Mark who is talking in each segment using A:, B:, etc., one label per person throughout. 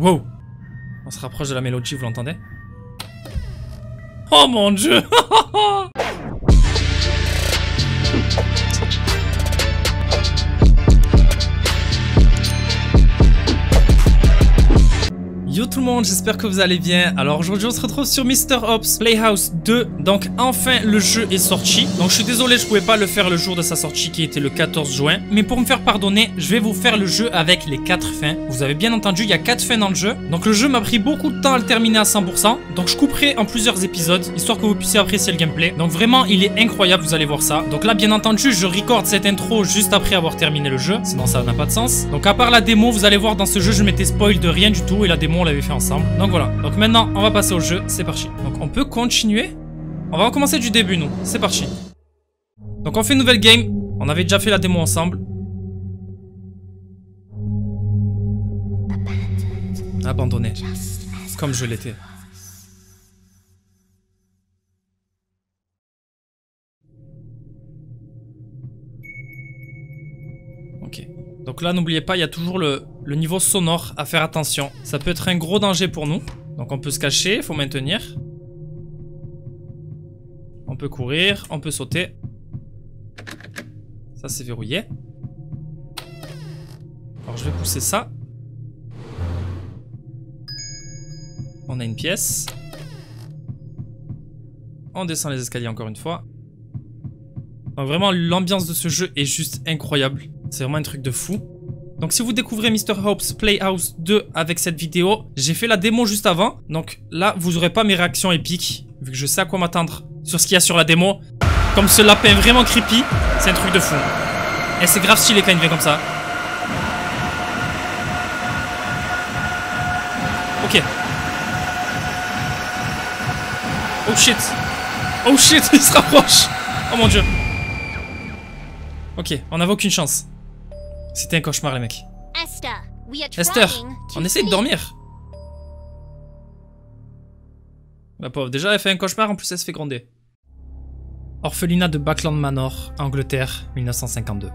A: Wow. On se rapproche de la mélodie, vous l'entendez? Oh mon dieu tout le monde, j'espère que vous allez bien. Alors aujourd'hui on se retrouve sur Mr. Ops Playhouse 2. Donc enfin le jeu est sorti. Donc je suis désolé, je pouvais pas le faire le jour de sa sortie qui était le 14 juin. Mais pour me faire pardonner, je vais vous faire le jeu avec les 4 fins. Vous avez bien entendu, il y a 4 fins dans le jeu. Donc le jeu m'a pris beaucoup de temps à le terminer à 100%. Donc je couperai en plusieurs épisodes, histoire que vous puissiez apprécier le gameplay. Donc vraiment, il est incroyable, vous allez voir ça. Donc là, bien entendu, je recorde cette intro juste après avoir terminé le jeu. Sinon ça n'a pas de sens. Donc à part la démo, vous allez voir dans ce jeu, je m'étais spoil de rien du tout. Et la démo, on l'avait fait ensemble. Donc voilà. Donc maintenant, on va passer au jeu. C'est parti. Donc on peut continuer. On va recommencer du début, nous. C'est parti. Donc on fait une nouvelle game. On avait déjà fait la démo ensemble. Abandonné. Comme je l'étais. Donc là, n'oubliez pas, il y a toujours le, niveau sonore à faire attention. Ça peut être un gros danger pour nous. Donc on peut se cacher, il faut maintenir. On peut courir, on peut sauter. Ça, c'est verrouillé. Alors je vais pousser ça. On a une pièce. On descend les escaliers encore une fois. Donc vraiment, l'ambiance de ce jeu est juste incroyable. C'est vraiment un truc de fou. Donc si vous découvrez Mr. Hope's Playhouse 2 avec cette vidéo, j'ai fait la démo juste avant. Donc là, vous aurez pas mes réactions épiques, vu que je sais à quoi m'attendre sur ce qu'il y a sur la démo. Comme ce lapin vraiment creepy, c'est un truc de fou. Et c'est grave stylé quand il vient comme ça. Ok. Oh shit. Oh shit, il se rapproche. Oh mon dieu. Ok, on n'avait aucune chance. C'était un cauchemar, les mecs. Esther, on essaye de dormir. La pauvre, déjà elle fait un cauchemar, en plus elle se fait gronder. Orphelinat de Backland Manor, Angleterre, 1952.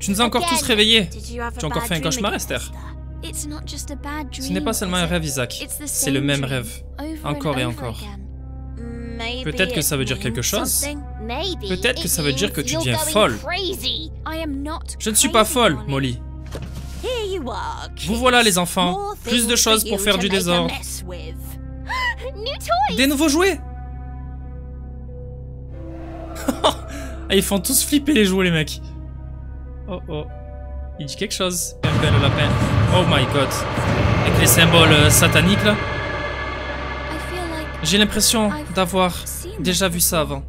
A: Tu nous as encore tous réveillés. Tu as encore fait un cauchemar, Esther Ce n'est pas seulement un rêve, Isaac. C'est le même rêve. Encore et encore. Peut-être que ça veut dire quelque chose. Peut-être que ça veut dire que tu deviens folle. Je ne suis pas folle, Molly. Vous voilà les enfants. Plus de choses pour faire du désordre. Des nouveaux jouets Ils font tous flipper les jouets les mecs. Oh oh. Il dit quelque chose. Lapin. Oh my god. Avec les symboles sataniques là. J'ai l'impression d'avoir déjà vu ça avant.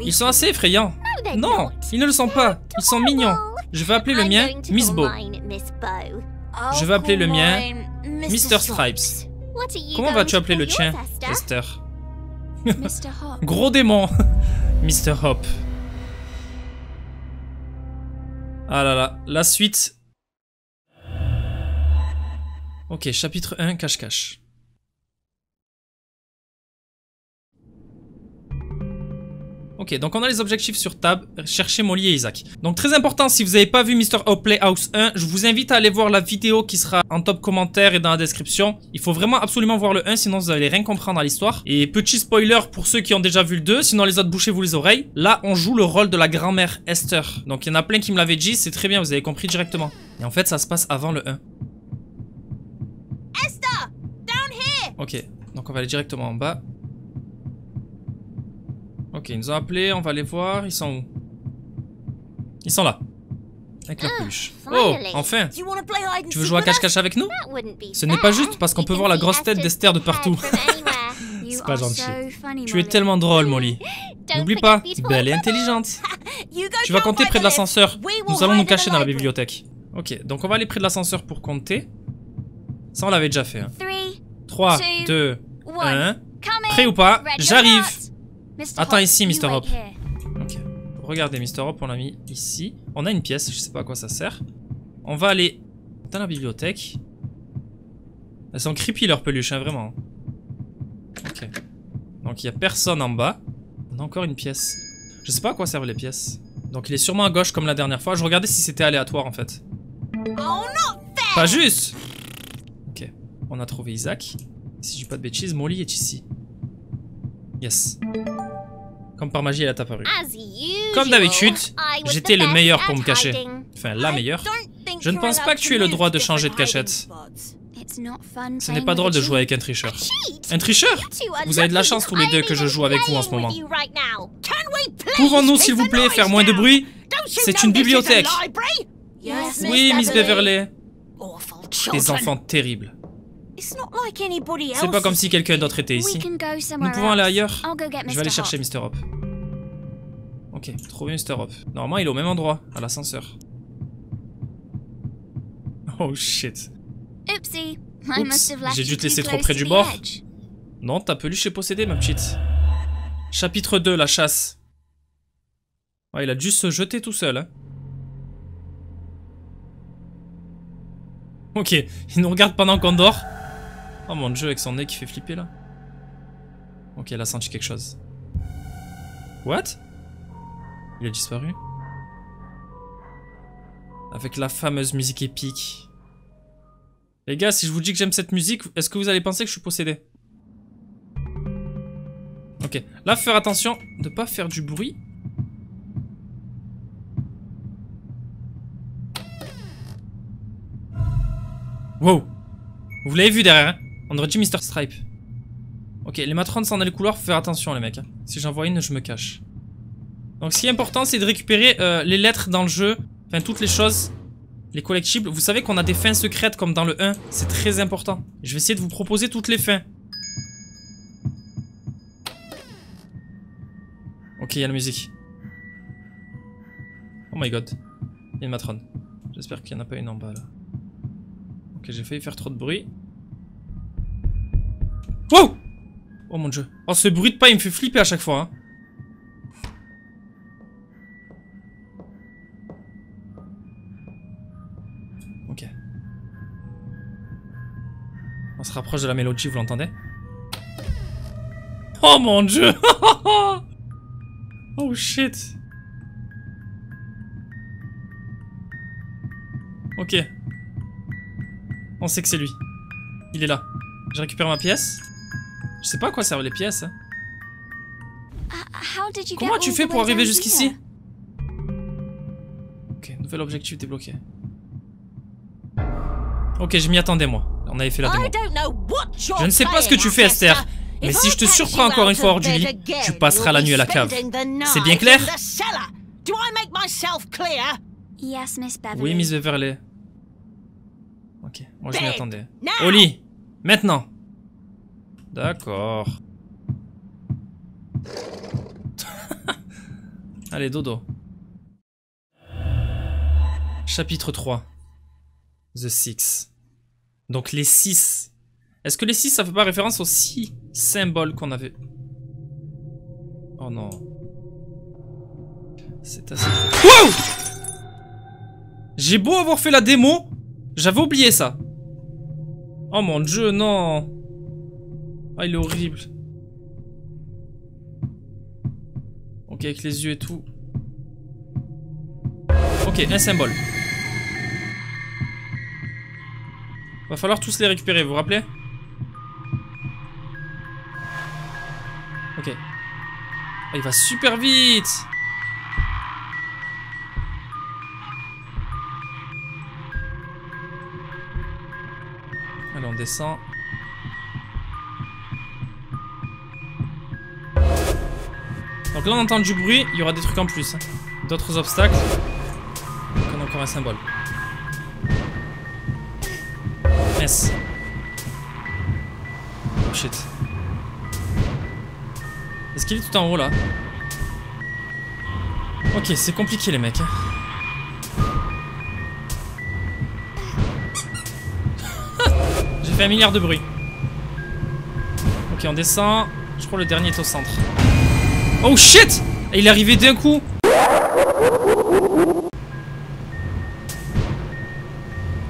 A: Ils sont assez effrayants. Non, ils ne le sont pas. Ils sont mignons. Je vais appeler le mien Miss Bo. Je vais appeler le mien Mr. Stripes. Comment vas-tu appeler le tien, Esther? Gros démon. Mr. Hop. Ah là là, la suite. Ok, chapitre 1, cache-cache. Ok, donc on a les objectifs sur tab, chercher Molly et Isaac. Donc très important, si vous n'avez pas vu Mr. Hope Playhouse 1, je vous invite à aller voir la vidéo qui sera en top commentaire et dans la description. Il faut vraiment absolument voir le 1, sinon vous allez rien comprendre à l'histoire. Et petit spoiler pour ceux qui ont déjà vu le 2, sinon les autres bouchez-vous les oreilles. Là, on joue le rôle de la grand-mère Esther. Donc il y en a plein qui me l'avaient dit, c'est très bien, vous avez compris directement. Et en fait, ça se passe avant le 1.
B: Esther, down here.
A: Ok, donc on va aller directement en bas. Ok, ils nous ont appelés, on va les voir. Ils sont où? Ils sont là. Avec leur peluche. Oh, enfin Tu veux jouer à cache-cache avec nous? Ce n'est pas juste parce qu'on peut voir la grosse tête d'Esther de partout. C'est pas gentil. Tu es tellement drôle, Molly. N'oublie pas, belle et intelligente. Tu vas compter près de l'ascenseur. Nous allons nous cacher dans la bibliothèque. Ok, donc on va aller près de l'ascenseur pour compter. Ça, on l'avait déjà fait. 3, 2, 1. Prêt ou pas? J'arrive Attends ici, Mr. Hop. Ok. Regardez, Mr. Hop, on l'a mis ici. On a une pièce, je sais pas à quoi ça sert. On va aller dans la bibliothèque. Elles sont creepy leurs peluches, hein, vraiment. Ok. Donc il y a personne en bas. On a encore une pièce. Je sais pas à quoi servent les pièces. Donc il est sûrement à gauche comme la dernière fois. Je regardais si c'était aléatoire en fait.
B: Oh,
A: Pas juste Ok, on a trouvé Isaac. Si je dis pas de bêtises, Molly est ici. Yes. Comme par magie, elle est apparue. Comme d'habitude, j'étais le meilleur pour me cacher. Enfin, la meilleure. Je ne pense pas que tu aies le droit de changer de cachette. Ce n'est pas drôle de jouer avec un tricheur. Un tricheur? Vous avez de la chance tous les deux que je joue avec vous en ce moment. Pouvons-nous, s'il vous plaît, faire moins de bruit? C'est une bibliothèque. Oui, Miss Beverly. Des enfants terribles. C'est pas comme si quelqu'un d'autre était ici. Nous pouvons aller ailleurs Je vais aller chercher Mr. Hop. Ok, trouver Mr. Hop. Normalement, il est au même endroit, à l'ascenseur. Oh shit. J'ai dû te laisser trop près du bord. Non, ta peluche est possédée, ma petite. Chapitre 2, la chasse. Il a dû se jeter tout seul. Hein. Ok, il nous regarde pendant qu'on dort. Oh mon dieu, avec son nez qui fait flipper là. Ok, elle a senti quelque chose. What? Il a disparu Avec la fameuse musique épique. Les gars, si je vous dis que j'aime cette musique, est-ce que vous allez penser que je suis possédé? Ok, là, faire attention de pas faire du bruit. Wow Vous l'avez vu derrière, hein? On aurait dit Mr. Stripe. Ok, les matrones sont dans les couloirs, faut faire attention les mecs. Hein. Si j'en vois une, je me cache. Donc ce qui est important, c'est de récupérer euh, les lettres dans le jeu. Enfin, toutes les choses. Les collectibles. Vous savez qu'on a des fins secrètes comme dans le 1. C'est très important. Je vais essayer de vous proposer toutes les fins. Ok, il y a la musique. Oh my god. Il y a une matrone. J'espère qu'il n'y en a pas une en bas là. Ok, j'ai failli faire trop de bruit. Wow Oh mon dieu. Oh, ce bruit de pas, il me fait flipper à chaque fois. Hein. Ok. On se rapproche de la mélodie, vous l'entendez? Oh mon dieu Oh shit Ok. On sait que c'est lui. Il est là. Je récupère ma pièce. Je sais pas à quoi servent les pièces. Hein. Comment tu fais pour arriver jusqu'ici Ok, nouvel objectif débloqué. Ok, je m'y attendais moi. On avait fait la démo. Je ne sais pas ce que tu fais Esther, mais si je te surprends encore une fois hors du lit, tu passeras la nuit à la cave. C'est bien clair Oui, Miss Beverly. Ok, moi je m'y attendais. Au lit Maintenant D'accord. Allez, dodo. Chapitre 3. The Six. Donc les 6. Est-ce que les 6, ça fait pas référence aux 6 symboles qu'on avait? Oh non. C'est assez... Wow J'ai beau avoir fait la démo, j'avais oublié ça. Oh mon dieu, non. Ah, il est horrible. Ok, avec les yeux et tout. Ok, un symbole. Va falloir tous les récupérer, vous vous rappelez? Ok. Ah, il va super vite Allez, on descend. Donc là, on entend du bruit, il y aura des trucs en plus. Hein. D'autres obstacles. On a encore un symbole. Yes. Oh shit. Est-ce qu'il est tout en haut là? Ok, c'est compliqué les mecs. Hein. J'ai fait un milliard de bruit. Ok, on descend. Je crois le dernier est au centre. Oh shit Il est arrivé d'un coup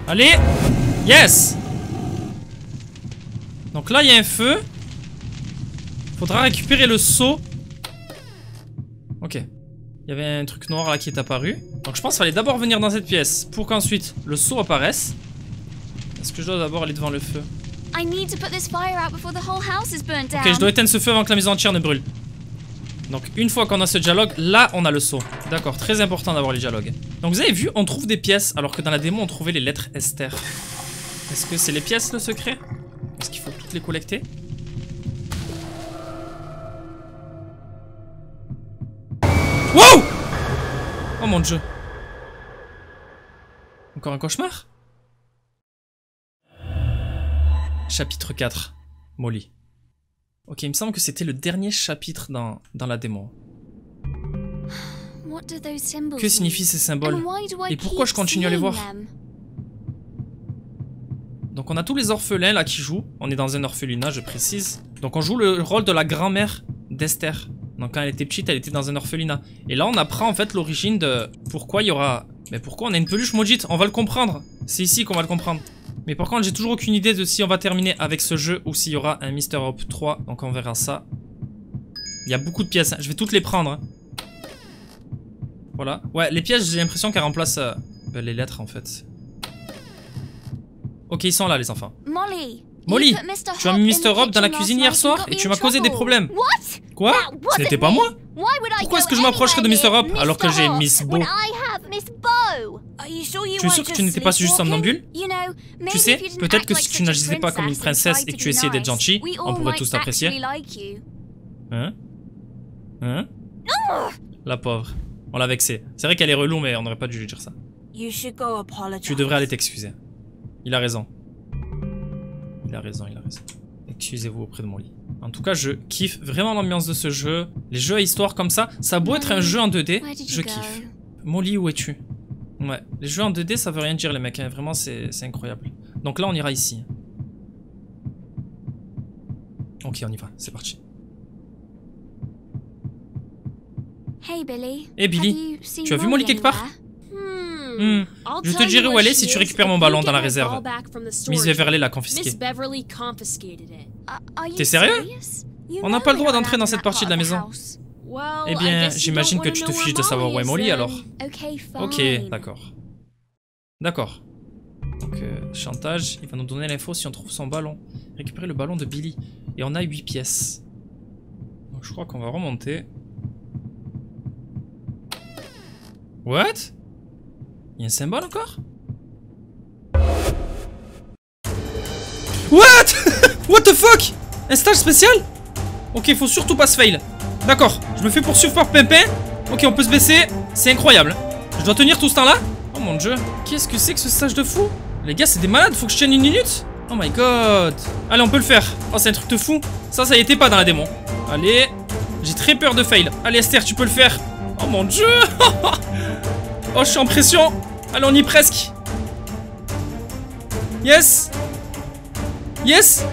A: Allez Yes Donc là, il y a un feu. Faudra récupérer le seau. Ok. Il y avait un truc noir là qui est apparu. Donc je pense qu'il fallait d'abord venir dans cette pièce pour qu'ensuite le seau apparaisse. Est-ce que je dois d'abord aller devant le feu?
C: Ok,
A: je dois éteindre ce feu avant que la maison entière ne brûle. Donc une fois qu'on a ce dialogue, là on a le saut. D'accord, très important d'avoir les dialogues. Donc vous avez vu, on trouve des pièces, alors que dans la démo on trouvait les lettres Esther. Est-ce que c'est les pièces le secret? Est-ce qu'il faut toutes les collecter? Wow Oh mon dieu. Encore un cauchemar? Chapitre 4. Molly. Ok, il me semble que c'était le dernier chapitre dans, dans la démo. Que signifient ces symboles? Et pourquoi je continue à les voir? Donc on a tous les orphelins là qui jouent. On est dans un orphelinat, je précise. Donc on joue le rôle de la grand-mère d'Esther. Donc quand elle était petite, elle était dans un orphelinat. Et là, on apprend en fait l'origine de pourquoi il y aura... Mais pourquoi on a une peluche maudite? On va le comprendre. C'est ici qu'on va le comprendre. Mais par contre, j'ai toujours aucune idée de si on va terminer avec ce jeu ou s'il y aura un Mister Hop 3. Donc on verra ça. Il y a beaucoup de pièces. Je vais toutes les prendre. Hein. Voilà. Ouais, les pièces, j'ai l'impression qu'elles remplacent euh, ben, les lettres en fait. Ok, ils sont là les enfants.
C: Molly
A: Molly, tu as mis Mr. Hop dans la cuisine hier soir et tu m'as causé des problèmes. Quoi? Ce n'était pas moi? Pourquoi est-ce que je m'approcherais de Mr. Hop alors que j'ai Miss Bo Tu es sûr que tu n'étais pas juste somnambule Tu sais, peut-être que si tu n'agissais pas comme une princesse et que tu essayais d'être gentil, on pourrait tous t'apprécier. Hein? Hein? La pauvre. On l'a vexée. C'est vrai qu'elle est relou, mais on n'aurait pas dû lui dire ça. Tu devrais aller t'excuser. Il a raison. Il a raison, il a raison. Excusez-vous auprès de mon lit. En tout cas, je kiffe vraiment l'ambiance de ce jeu. Les jeux à histoire comme ça, ça a beau être un jeu en 2D, je kiffe. Molly, où es-tu? Ouais, les jeux en 2D, ça veut rien dire les mecs, hein. vraiment c'est incroyable. Donc là, on ira ici. Ok, on y va, c'est parti.
C: Hey Billy.
A: Hey Billy, tu as vu Molly quelque part? Hmm. Je te dirai où elle est si tu récupères mon ballon dans la réserve. Miss Beverly l'a confisqué. T'es sérieux On n'a pas le droit d'entrer dans cette partie de la maison. Eh bien, j'imagine que tu te fiches de savoir où est Molly alors. Ok, d'accord. D'accord. Donc, euh, chantage, il va nous donner l'info si on trouve son ballon. Récupérer le ballon de Billy. Et on a 8 pièces. Donc, je crois qu'on va remonter. What? Il y a un symbole encore? What? What the fuck? Un stage spécial? Ok, faut surtout pas se fail. D'accord, je me fais poursuivre par Pimpin. Ok, on peut se baisser. C'est incroyable. Je dois tenir tout ce temps-là? Oh mon dieu. Qu'est-ce que c'est que ce stage de fou? Les gars, c'est des malades. Faut que je tienne une minute? Oh my god. Allez, on peut le faire. Oh, c'est un truc de fou. Ça, ça y était pas dans la démon. Allez. J'ai très peur de fail. Allez, Esther, tu peux le faire. Oh mon dieu Oh, je suis en pression Allez, on y presque. Yes. Yes.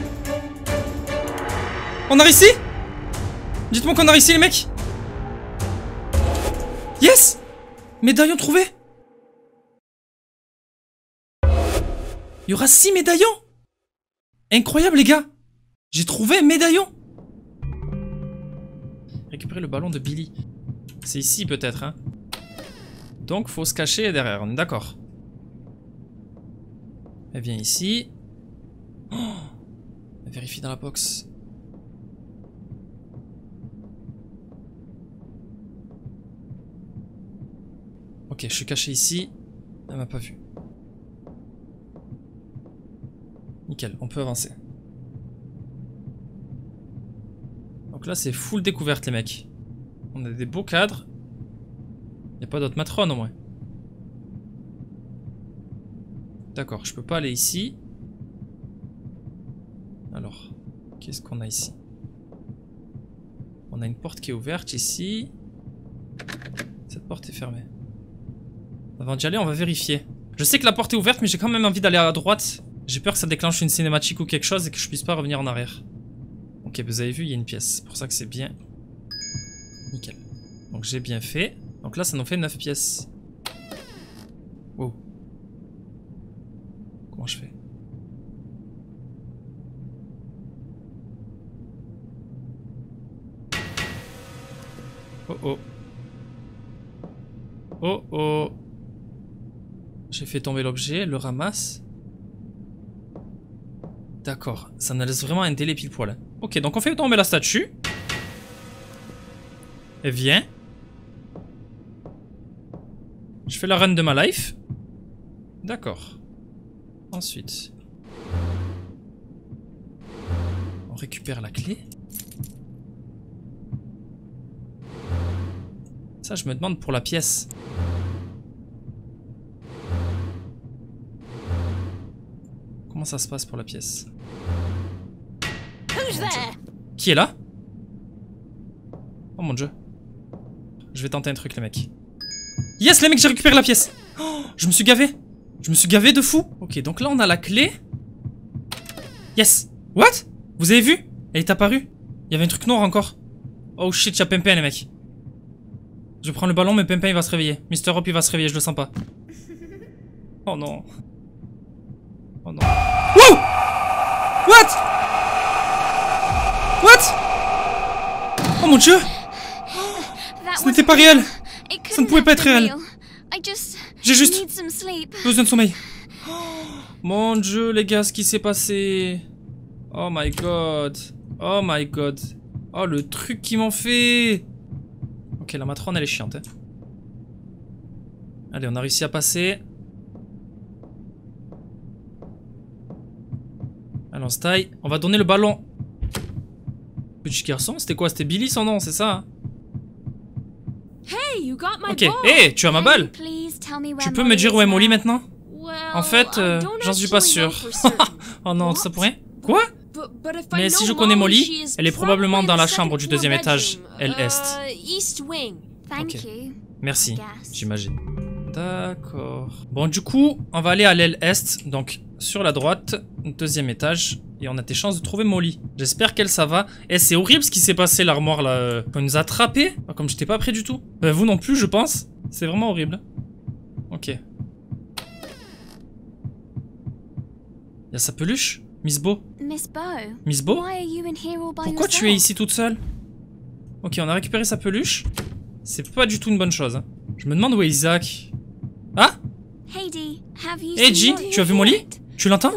A: On a réussi Dites-moi qu'on a réussi, les mecs. Yes. Médaillon trouvé. Il y aura 6 médaillons. Incroyable, les gars. J'ai trouvé un médaillon. Récupérer le ballon de Billy. C'est ici, peut-être, hein donc, faut se cacher derrière. D'accord. Elle vient ici. Oh Elle vérifie dans la box. Ok, je suis caché ici. Elle m'a pas vu. Nickel, on peut avancer. Donc là, c'est full découverte, les mecs. On a des beaux cadres. Y'a pas d'autres matrones au moins. D'accord, je peux pas aller ici. Alors, qu'est-ce qu'on a ici? On a une porte qui est ouverte ici. Cette porte est fermée. Avant d'y aller, on va vérifier. Je sais que la porte est ouverte, mais j'ai quand même envie d'aller à droite. J'ai peur que ça déclenche une cinématique ou quelque chose et que je puisse pas revenir en arrière. Ok, vous avez vu, il y a une pièce. C'est pour ça que c'est bien. Nickel. Donc j'ai bien fait. Donc là, ça nous fait 9 pièces. Wow. Comment je fais? Oh oh. Oh oh. J'ai fait tomber l'objet, le ramasse. D'accord, ça nous laisse vraiment un délai pile poil. Hein. Ok, donc on fait tomber la statue. Et vient. Je fais la run de ma life. D'accord. Ensuite. On récupère la clé. Ça, je me demande pour la pièce. Comment ça se passe pour la pièce? Qui est là? Oh mon dieu. Je vais tenter un truc les mecs. Yes les mecs j'ai récupéré la pièce oh, Je me suis gavé Je me suis gavé de fou Ok donc là on a la clé. Yes What? Vous avez vu? Elle est apparue Il y avait un truc noir encore. Oh shit y'a Pimpin les mecs. Je prends le ballon mais Pimpin il va se réveiller. Mister Hop il va se réveiller je le sens pas. Oh non. Oh non. Wow What? What? Oh mon dieu Ce n'était pas réel Ça ne pouvait pas être réel J'ai juste besoin de sommeil. mon dieu les gars, ce qui s'est passé. Oh my god. Oh my god. Oh le truc qu'ils m'ont fait. Ok, la matrone elle est chiante. Hein. Allez, on a réussi à passer. Allons, taille. On va donner le ballon. Petit garçon, c'était quoi? C'était Billy son nom, c'est ça Ok, hé, hey, tu as ma balle. Tu peux me dire où est Molly maintenant? En fait, euh, j'en suis pas sûr. oh non, ça pourrait Quoi? Mais si je connais Molly, elle est probablement dans la chambre du deuxième étage, elle est. Ok, merci, j'imagine. D'accord. Bon, du coup, on va aller à l'aile est, donc sur la droite, deuxième étage, et on a des chances de trouver Molly. J'espère qu'elle ça va. Et eh, c'est horrible ce qui s'est passé, l'armoire là. Euh, on nous a attrapés, ah, comme j'étais pas prêt du tout. Ben, vous non plus, je pense. C'est vraiment horrible. Ok. Y'a sa peluche Miss Beau Miss Beau? Miss Beau? Pourquoi tu es ici toute seule? Ok, on a récupéré sa peluche. C'est pas du tout une bonne chose. Hein. Je me demande où est Isaac. Ah Heidi, tu as vu Molly? Tu l'entends?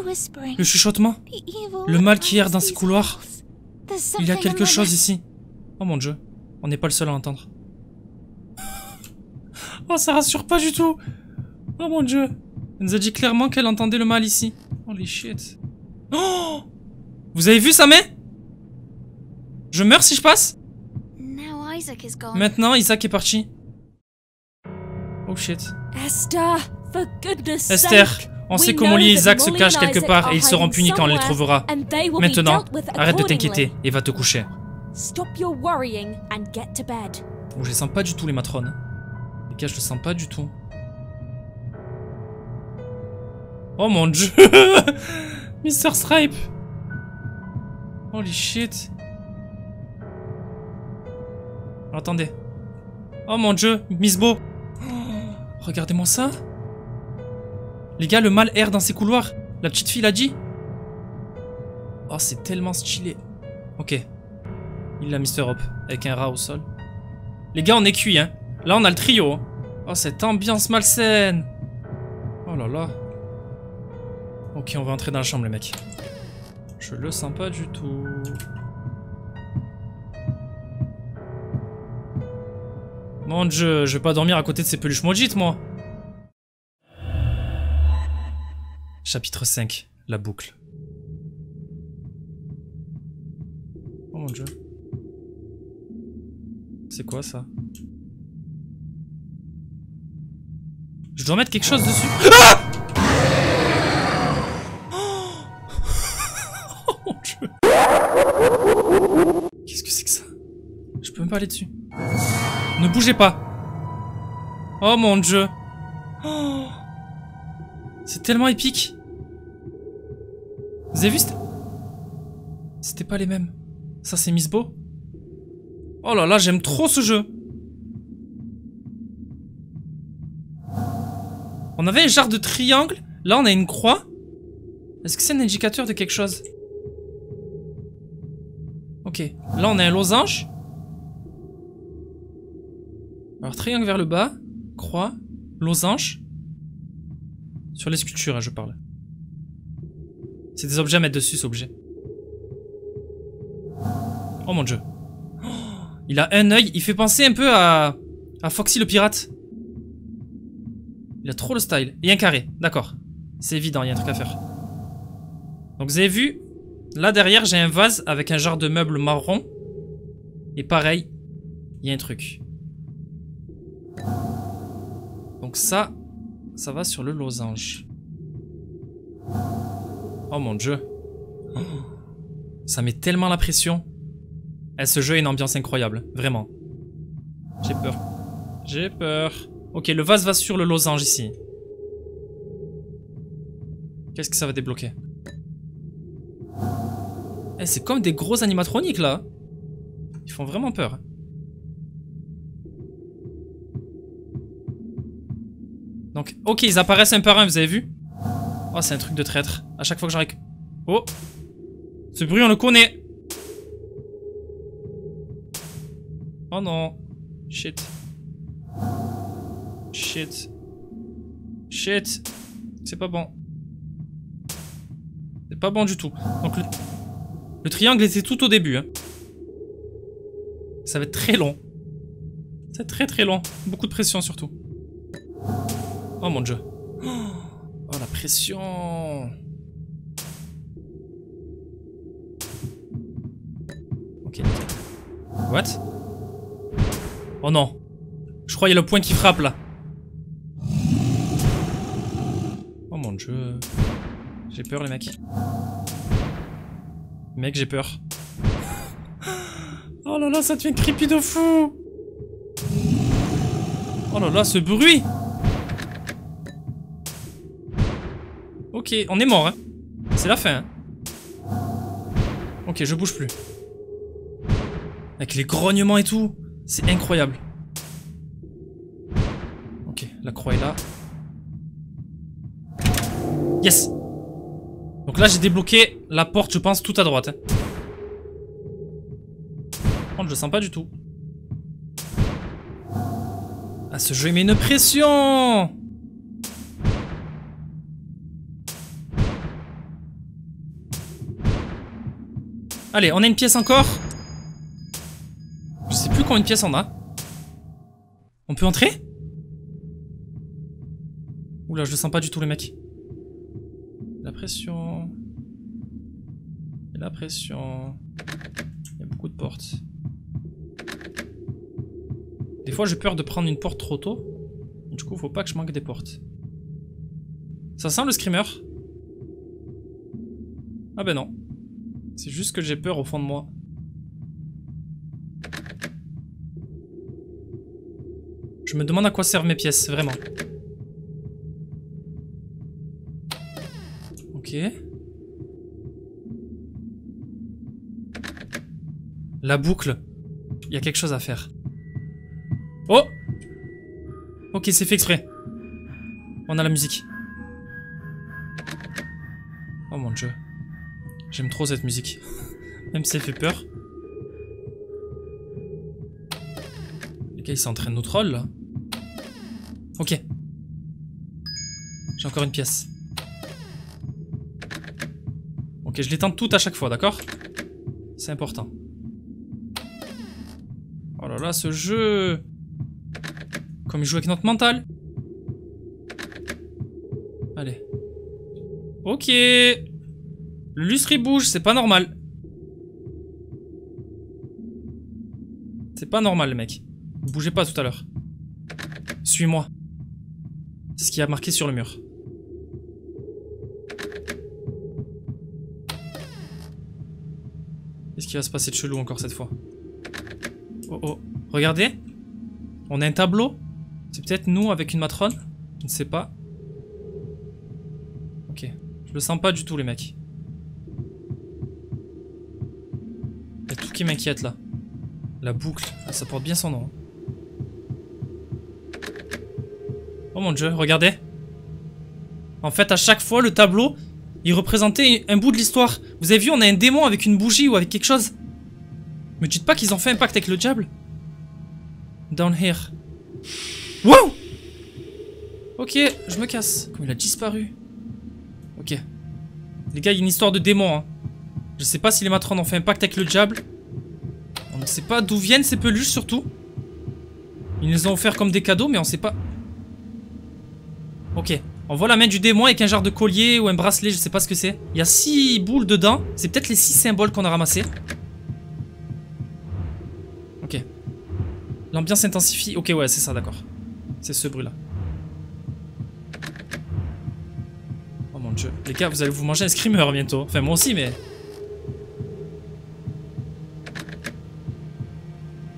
A: Le chuchotement? Le mal qui erre dans ces couloirs? Il y a quelque chose ici. Oh mon dieu, on n'est pas le seul à l'entendre. Oh, ça rassure pas du tout. Oh mon dieu. Elle nous a dit clairement qu'elle entendait le mal ici. Holy shit. Oh! Vous avez vu sa main? Je meurs si je passe? Maintenant, Isaac est parti. Oh shit. Esther, on sait comment Molly et Isaac se cachent quelque part et ils seront punis quand on les trouvera. Maintenant, arrête de t'inquiéter et va te coucher. Oh, je les sens pas du tout les matrones. Les gars, je le sens pas du tout. Oh mon dieu Mr. Stripe Holy shit Attendez. Oh mon dieu, Miss Beau Regardez-moi ça. Les gars, le mal erre dans ces couloirs. La petite fille l'a dit. Oh, c'est tellement stylé. Ok. Il a Mister Hop, avec un rat au sol. Les gars, on est cuit, hein. Là, on a le trio. Oh, cette ambiance malsaine. Oh là là. Ok, on va entrer dans la chambre, les mecs. Je le sens pas du tout. Mon dieu, je vais pas dormir à côté de ces peluches maudites, moi. Chapitre 5. La boucle. Oh mon dieu. C'est quoi ça? Je dois mettre quelque chose dessus. Ah oh mon. Qu'est-ce que c'est que ça? Je peux même pas aller dessus. Ne bougez pas. Oh mon dieu. Oh. C'est tellement épique. Vous avez vu C'était pas les mêmes. Ça c'est Miss Beau. Oh là là, j'aime trop ce jeu. On avait un genre de triangle. Là, on a une croix. Est-ce que c'est un indicateur de quelque chose? Ok. Là, on a un losange. Alors, triangle vers le bas, croix, losange. Sur les sculptures, hein, je parle. C'est des objets à mettre dessus, c'est obligé. Oh mon dieu. il a un œil, il fait penser un peu à, à Foxy le pirate. Il a trop le style. Et un carré, d'accord. C'est évident, il y a un truc à faire. Donc vous avez vu, là derrière j'ai un vase avec un genre de meuble marron. Et pareil, il y a un truc. Donc ça, ça va sur le losange. Oh mon dieu. ça met tellement la pression. Eh, ce jeu a une ambiance incroyable, vraiment. J'ai peur. J'ai peur. Ok, le vase va sur le losange ici. Qu'est-ce que ça va débloquer? Eh, c'est comme des gros animatroniques là. Ils font vraiment peur. Donc, ok, ils apparaissent un par un, vous avez vu? Oh, c'est un truc de traître. À chaque fois que j'arrive... Oh Ce bruit, on le connaît Oh non Shit. Shit. Shit. C'est pas bon. C'est pas bon du tout. Donc le... le triangle était tout au début. Hein. Ça va être très long. C'est très très long. Beaucoup de pression surtout. Oh mon dieu. Ok. What? Oh non. Je crois qu'il y a le point qui frappe là. Oh mon dieu. J'ai peur les mecs. Mec, j'ai peur. Oh là là, ça devient creepy de fou Oh là là, ce bruit Ok, on est mort, hein. C'est la fin, hein. Ok, je bouge plus. Avec les grognements et tout. C'est incroyable. Ok, la croix est là. Yes Donc là, j'ai débloqué la porte, je pense, tout à droite. Hein. Je le sens pas du tout. Ah, ce jeu, met une pression Allez, on a une pièce encore. Je sais plus combien de pièces on a. On peut entrer? Oula, je le sens pas du tout, les mecs. La pression. la pression. Il y a beaucoup de portes. Des fois, j'ai peur de prendre une porte trop tôt. Du coup, faut pas que je manque des portes. Ça sent le screamer? Ah ben non. C'est juste que j'ai peur au fond de moi. Je me demande à quoi servent mes pièces, vraiment. Ok. La boucle. Il y a quelque chose à faire. Oh Ok, c'est fait exprès. On a la musique. Oh mon dieu. J'aime trop cette musique. Même si elle fait peur. Les gars, ils s'entraînent nos trolls, là. Ok. J'ai encore une pièce. Ok, je les tente toutes à chaque fois, d'accord? C'est important. Oh là là, ce jeu Comme il joue avec notre mental Allez. Ok le bouge, c'est pas normal. C'est pas normal, mec. Bougez pas tout à l'heure. Suis-moi. C'est ce qui a marqué sur le mur. Qu'est-ce qui va se passer de chelou encore cette fois? Oh oh. Regardez. On a un tableau. C'est peut-être nous avec une matrone. Je ne sais pas. Ok. Je le sens pas du tout les mecs. Qui m'inquiète là. La boucle, ah, ça porte bien son nom. Oh mon dieu, regardez. En fait, à chaque fois, le tableau, il représentait un bout de l'histoire. Vous avez vu, on a un démon avec une bougie ou avec quelque chose. Me dites pas qu'ils ont fait un pacte avec le diable. Down here. Wow Ok, je me casse. Comme il a disparu? Ok. Les gars, il y a une histoire de démon. Hein. Je sais pas si les matrones ont fait un pacte avec le diable. On ne sait pas d'où viennent ces peluches, surtout. Ils les ont offerts comme des cadeaux, mais on sait pas... Ok. On voit la main du démon avec un genre de collier ou un bracelet, je sais pas ce que c'est. Il y a six boules dedans. C'est peut-être les six symboles qu'on a ramassés. Ok. L'ambiance intensifie. Ok, ouais, c'est ça, d'accord. C'est ce bruit-là. Oh mon dieu. Les gars, vous allez vous manger un screamer bientôt. Enfin, moi aussi, mais...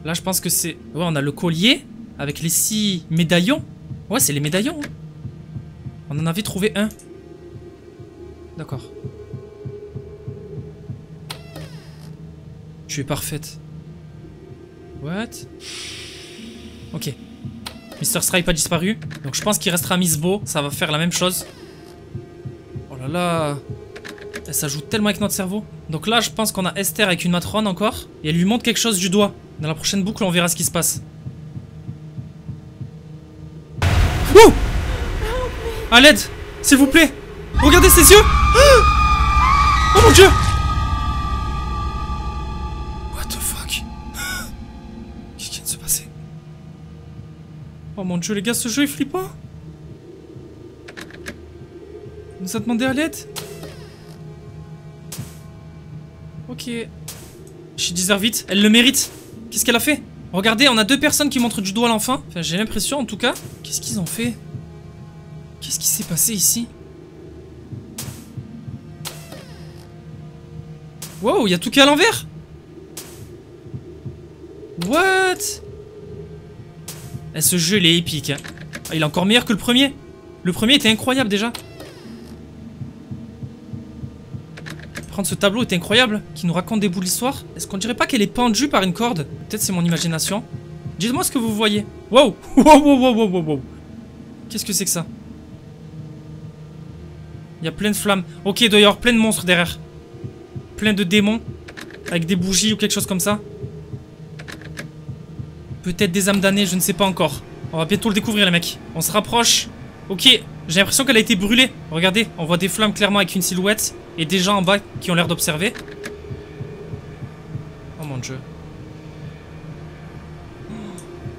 A: Là, je pense que c'est... Ouais, on a le collier avec les six médaillons. Ouais, c'est les médaillons. Hein. On en avait trouvé un. D'accord. Tu es parfaite. What? Ok. Mr. Stripe a disparu. Donc je pense qu'il restera Miss Beau. Ça va faire la même chose. Oh là là. Elle s'ajoute tellement avec notre cerveau. Donc là, je pense qu'on a Esther avec une matrone encore. Et elle lui montre quelque chose du doigt. Dans la prochaine boucle, on verra ce qui se passe. Wouh À l'aide S'il vous plaît. Regardez ses yeux. Oh mon dieu. What the fuck? Qu'est-ce qui vient de se passer? Oh mon dieu les gars, ce jeu est flippant Il nous a demandé à l'aide Ok. She deserve vite, elle le mérite Qu'est-ce qu'elle a fait Regardez, on a deux personnes qui montrent du doigt l'enfant. Enfin, j'ai l'impression en tout cas. Qu'est-ce qu'ils ont fait Qu'est-ce qui s'est passé ici Wow, il y a tout qui est à l'envers What eh, Ce jeu, il est épique. Hein. Ah, il est encore meilleur que le premier. Le premier était incroyable déjà. Ce tableau est incroyable, qui nous raconte des bouts de. Est-ce qu'on dirait pas qu'elle est pendue par une corde? Peut-être c'est mon imagination. Dites-moi ce que vous voyez. Wow Wow, wow, wow, wow, wow, Qu'est-ce que c'est que ça? Il y a plein de flammes. Ok, il plein de monstres derrière. Plein de démons. Avec des bougies ou quelque chose comme ça. Peut-être des âmes damnées, je ne sais pas encore. On va bientôt le découvrir les mecs. On se rapproche. Ok, j'ai l'impression qu'elle a été brûlée. Regardez, on voit des flammes clairement avec une silhouette. Et des gens en bas qui ont l'air d'observer. Oh mon dieu.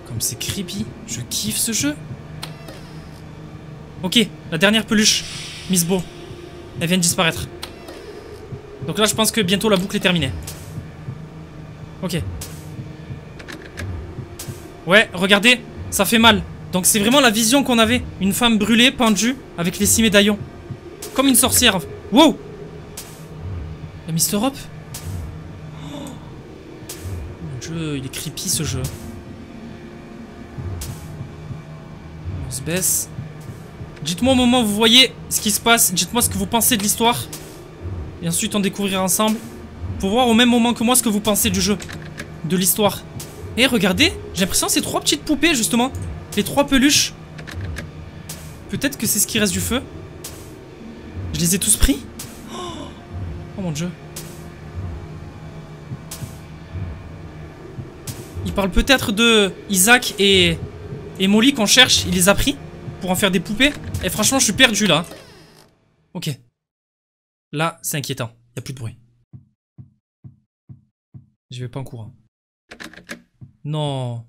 A: Comme c'est creepy. Je kiffe ce jeu. Ok, la dernière peluche. Miss Beau. Elle vient de disparaître. Donc là, je pense que bientôt la boucle est terminée. Ok. Ouais, regardez, ça fait mal. Donc c'est vraiment la vision qu'on avait. Une femme brûlée, pendue, avec les six médaillons. Comme une sorcière. Wow la Mister Hop oh Mon dieu, il est creepy ce jeu. On se baisse. Dites-moi au moment où vous voyez ce qui se passe. Dites-moi ce que vous pensez de l'histoire. Et ensuite on découvrira ensemble. Pour voir au même moment que moi ce que vous pensez du jeu. De l'histoire. Et regardez, j'ai l'impression que c'est trois petites poupées justement. Les trois peluches. Peut-être que c'est ce qui reste du feu. Je les ai tous pris Mon dieu. Il parle peut-être de Isaac et, et Molly qu'on cherche. Il les a pris pour en faire des poupées. Et franchement, je suis perdu là. Ok. Là, c'est inquiétant. Il a plus de bruit. Je vais pas en courant. Non.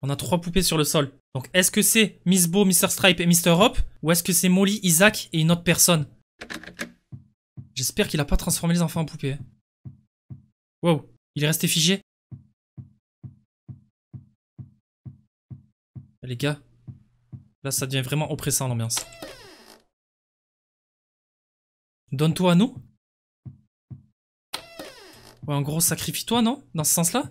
A: On a trois poupées sur le sol. Donc, est-ce que c'est Miss Bo, Mr. Stripe et Mr. Hop? Ou est-ce que c'est Molly, Isaac et une autre personne? J'espère qu'il a pas transformé les enfants en poupées. Wow, il est resté figé. Les gars, là ça devient vraiment oppressant l'ambiance. Donne-toi à nous. Ouais, en gros, sacrifie-toi, non? Dans ce sens-là?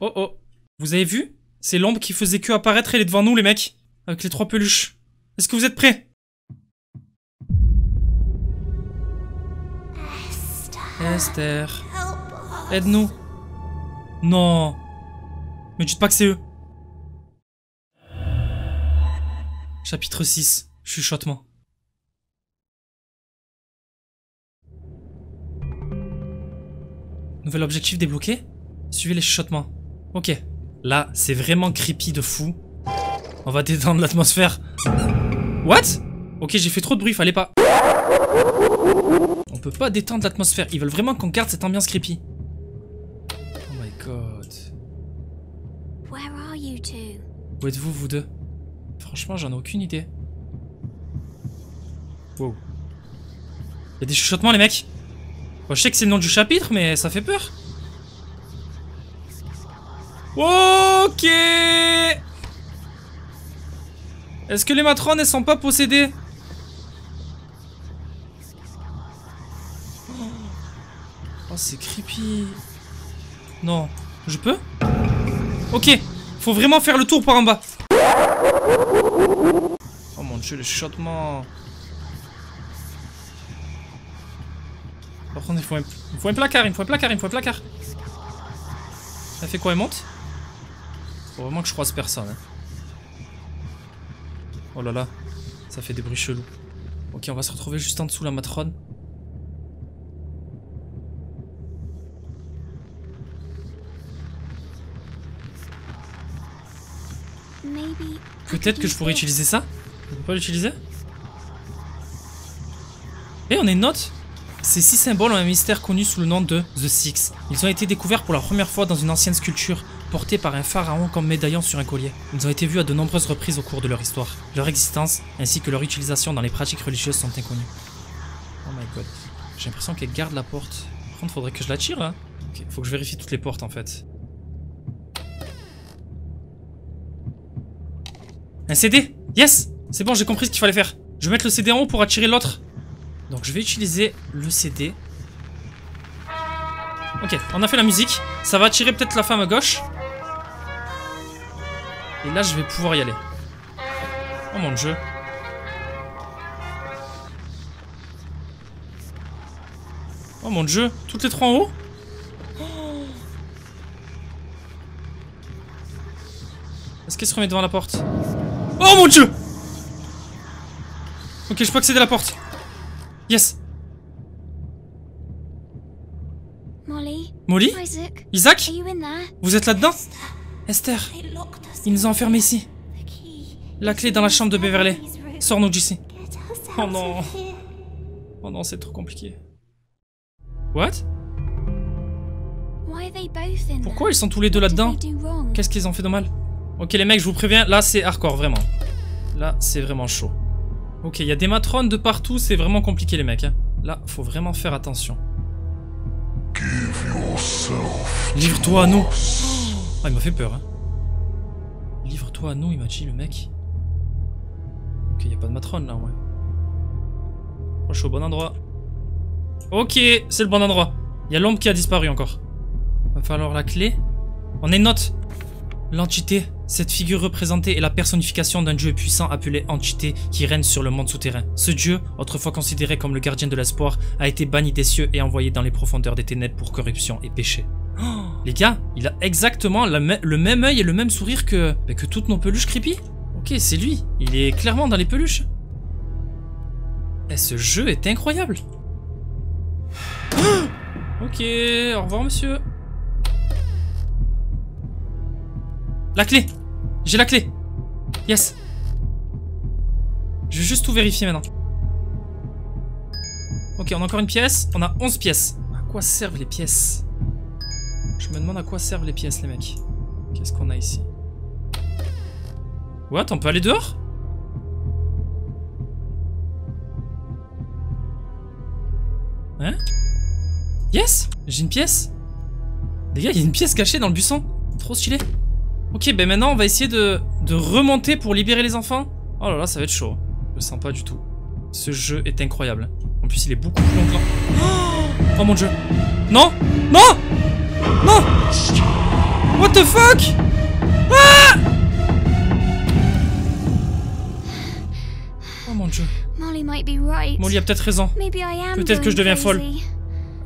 A: Oh oh. Vous avez vu? C'est l'ombre qui faisait que apparaître, elle est devant nous, les mecs. Avec les trois peluches. Est-ce que vous êtes prêts? Esther. Aide-nous. Non. Mais dites pas que c'est eux. Chapitre 6. Chuchotement. Nouvel objectif débloqué? Suivez les chuchotements. Ok. Là, c'est vraiment creepy de fou. On va détendre l'atmosphère. What? Ok, j'ai fait trop de bruit, fallait pas. On peut pas détendre l'atmosphère. Ils veulent vraiment qu'on garde cette ambiance creepy. Oh my god. Où êtes-vous, vous deux? Franchement, j'en ai aucune idée. Wow. Il y a des chuchotements, les mecs? je sais que c'est le nom du chapitre, mais ça fait peur. Ok Est-ce que les matrones, elles sont pas possédées? C'est creepy. Non. Je peux? Ok. Faut vraiment faire le tour par en bas. Oh mon dieu, le chuchotement. Par contre, il faut, un... il faut un placard, il faut un placard, il faut un placard. Elle fait quoi, elle monte? Faut vraiment que je croise personne. Hein. Oh là là, ça fait des bruits chelous. Ok, on va se retrouver juste en dessous la matrone. Peut-être que je pourrais utiliser ça Je peux pas l'utiliser Eh, on a une note Ces six symboles ont un mystère connu sous le nom de The Six. Ils ont été découverts pour la première fois dans une ancienne sculpture, portée par un pharaon comme médaillon sur un collier. Ils ont été vus à de nombreuses reprises au cours de leur histoire. Leur existence, ainsi que leur utilisation dans les pratiques religieuses sont inconnues. Oh my god. J'ai l'impression qu'elle garde la porte. Par contre, faudrait que je la tire là. Ok, faut que je vérifie toutes les portes en fait. Un CD Yes C'est bon, j'ai compris ce qu'il fallait faire. Je vais mettre le CD en haut pour attirer l'autre. Donc je vais utiliser le CD. Ok, on a fait la musique. Ça va attirer peut-être la femme à gauche. Et là, je vais pouvoir y aller. Oh mon dieu. Oh mon dieu, toutes les trois en haut? Est-ce qu'elle se remet devant la porte Oh mon dieu Ok, je peux accéder à la porte. Yes.
C: Molly?
A: Molly? Isaac? Vous êtes là-dedans? Esther. Ils nous ont enfermés ici. La clé dans la chambre de Beverly. Sors-nous d'ici. Oh non. Oh non, c'est trop compliqué. What? Pourquoi ils sont tous les deux là-dedans? Qu'est-ce qu'ils ont fait de mal? Ok les mecs, je vous préviens, là c'est hardcore, vraiment. Là, c'est vraiment chaud. Ok, il y a des matrones de partout, c'est vraiment compliqué les mecs. Hein. Là, faut vraiment faire attention. Livre-toi à nous Ah, il m'a fait peur. Hein. Livre-toi à nous, il m'a dit le mec. Ok, il a pas de matrone là, ouais. Oh, je suis au bon endroit. Ok, c'est le bon endroit. Il y a l'ombre qui a disparu encore. Va falloir la clé. On une note. L'entité cette figure représentée est la personnification d'un dieu puissant appelé Entité qui règne sur le monde souterrain. Ce dieu, autrefois considéré comme le gardien de l'espoir, a été banni des cieux et envoyé dans les profondeurs des ténèbres pour corruption et péché. Oh, les gars, il a exactement le même œil et le même sourire que, bah, que toutes nos peluches creepy. Ok, c'est lui. Il est clairement dans les peluches. Et eh, ce jeu est incroyable. ok, au revoir monsieur. La clé J'ai la clé Yes Je vais juste tout vérifier maintenant. Ok, on a encore une pièce. On a 11 pièces. À quoi servent les pièces? Je me demande à quoi servent les pièces, les mecs. Qu'est-ce qu'on a ici? What On peut aller dehors? Hein? Yes J'ai une pièce Les gars, il y a une pièce cachée dans le buisson. Trop stylé. Ok, ben maintenant on va essayer de, de remonter pour libérer les enfants. Oh là là, ça va être chaud. Je le sens pas du tout. Ce jeu est incroyable. En plus, il est beaucoup plus long que là. Oh mon dieu. Non Non Non What the fuck? Ah Oh mon dieu. Molly a peut-être raison. Peut-être que je deviens folle.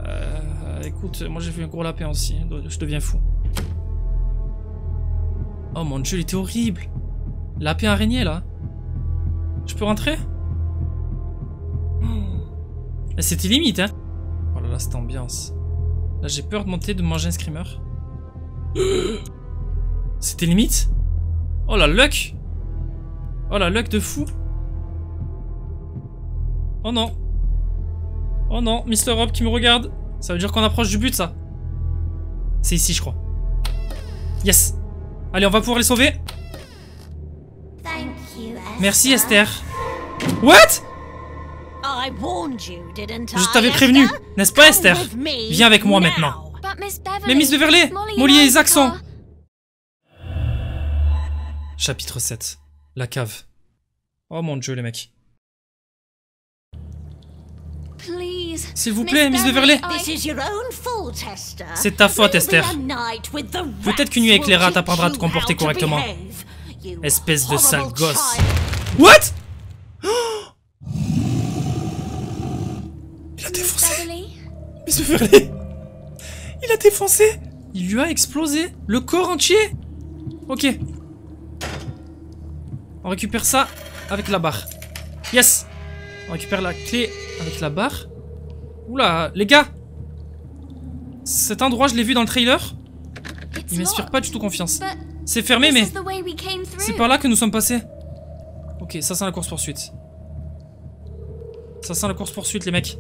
A: Euh, écoute, moi j'ai vu un gros lapin aussi. Je deviens fou. Oh mon dieu, il était horrible. Lapin araignée là. Je peux rentrer? Oh. C'était limite, hein. Oh là là, cette ambiance. Là, j'ai peur de monter, de manger un screamer. C'était limite? Oh la luck Oh la luck de fou Oh non. Oh non, Mr. Hop qui me regarde. Ça veut dire qu'on approche du but, ça. C'est ici, je crois. Yes. Allez, on va pouvoir les sauver. Merci, Esther. What? Je t'avais prévenu, n'est-ce pas, Esther? Viens avec moi maintenant. Mais Miss Beverly, Molly et Isaac sont... Chapitre 7. La cave. Oh mon dieu, les mecs. S'il vous plaît, Miss Beverly. C'est ta faute, Esther. Peut-être qu'une nuit éclairée t'apprendra à te comporter correctement. Espèce de sale gosse. What? Il a défoncé. Miss Beverly. Il a défoncé. Il lui a explosé le corps entier. Ok. On récupère ça avec la barre. Yes On récupère la clé avec la barre. Oula, les gars Cet endroit, je l'ai vu dans le trailer. Il m'inspire pas du tout confiance. C'est fermé, mais... C'est par là que nous sommes passés. Ok, ça sent la course-poursuite. Ça sent la course-poursuite, les mecs.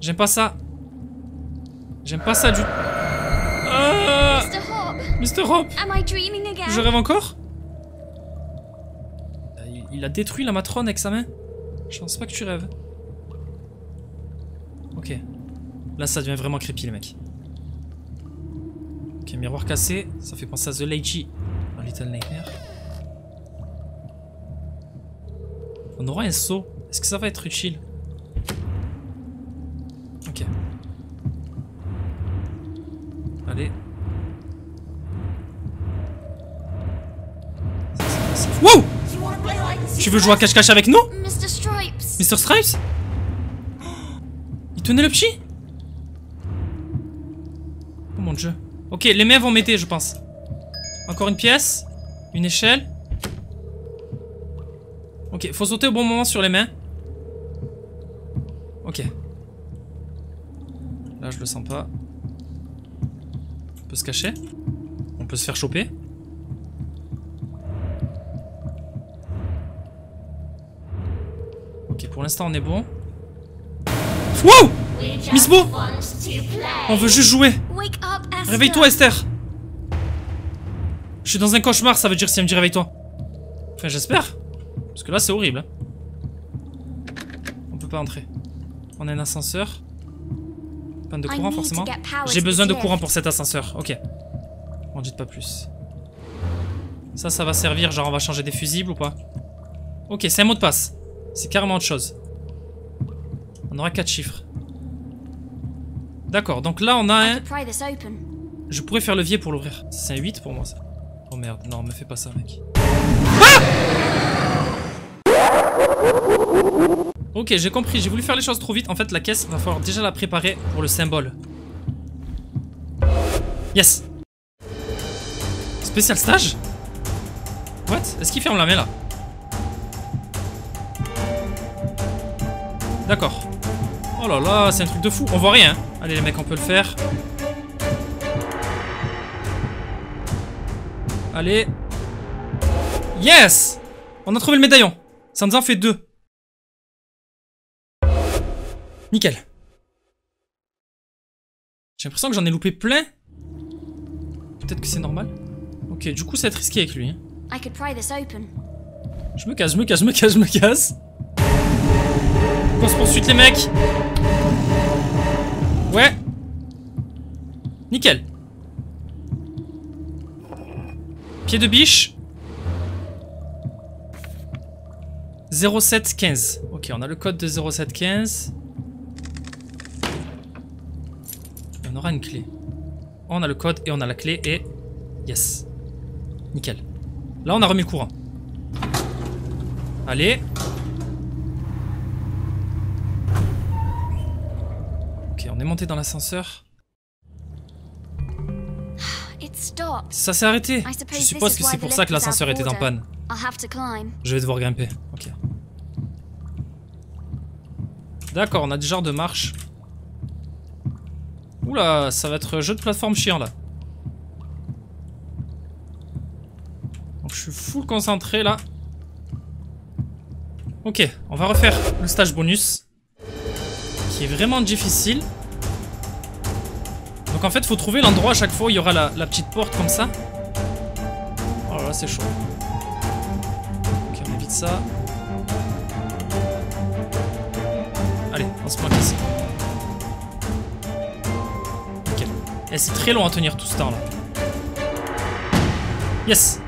A: J'aime pas ça. J'aime pas ça du... Ah Mr. Hop Je rêve encore il a détruit la matrone avec sa main Je pense pas que tu rêves. Ok. Là, ça devient vraiment creepy, les mecs. Ok, miroir cassé. Ça fait penser à The Lady dans Little Nightmare. On aura un saut. Est-ce que ça va être utile? Ok. Allez. Wow tu veux jouer à cache-cache avec nous? Mr. Stripes Mr. Stripes? Le petit Oh mon dieu. Ok, les mains vont m'aider, je pense. Encore une pièce. Une échelle. Ok, faut sauter au bon moment sur les mains. Ok. Là, je le sens pas. On peut se cacher. On peut se faire choper. pour l'instant on est bon. Wow Miss Bo On veut juste jouer Réveille-toi Esther Je suis dans un cauchemar, ça veut dire si elle me dit réveille-toi. Enfin j'espère. Parce que là c'est horrible. Hein. On peut pas entrer. On a un ascenseur. Panne de courant forcément. J'ai besoin de courant pour cet ascenseur. Ok. On dit pas plus. Ça, ça va servir. Genre on va changer des fusibles ou pas? Ok, c'est un mot de passe. C'est carrément autre chose. On aura 4 chiffres. D'accord, donc là on a un... Je pourrais faire levier pour l'ouvrir. C'est un 8 pour moi ça. Oh merde, non, me fais pas ça mec. Ah ok, j'ai compris, j'ai voulu faire les choses trop vite. En fait, la caisse, va falloir déjà la préparer pour le symbole. Yes Spécial stage? What? Est-ce qu'il ferme la main là? D'accord. Oh là là, c'est un truc de fou. On voit rien. Allez les mecs, on peut le faire. Allez. Yes On a trouvé le médaillon. Ça nous en fait deux. Nickel. J'ai l'impression que j'en ai loupé plein. Peut-être que c'est normal. Ok, du coup, ça va être risqué avec lui. Hein. Je me casse, je me casse, je me casse, je me casse. Course poursuite les mecs Ouais. Nickel. Pied de biche. 0715 Ok on a le code de 0715 On aura une clé. On a le code et on a la clé et Yes. Nickel. Là on a remis le courant. Allez on est monté dans l'ascenseur. Ça s'est arrêté. Je suppose que c'est pour ça que l'ascenseur était en panne. Je vais devoir grimper. Ok. D'accord, on a des genres de marche. Oula, ça va être jeu de plateforme chiant là. Donc je suis full concentré là. Ok, on va refaire le stage bonus. Qui est vraiment difficile. Donc en fait, faut trouver l'endroit à chaque fois où il y aura la, petite porte comme ça. Oh là c'est chaud. Ok, on évite ça. Allez, on se pointe ici. Ok. Et eh, c'est très long à tenir tout ce temps là. Yes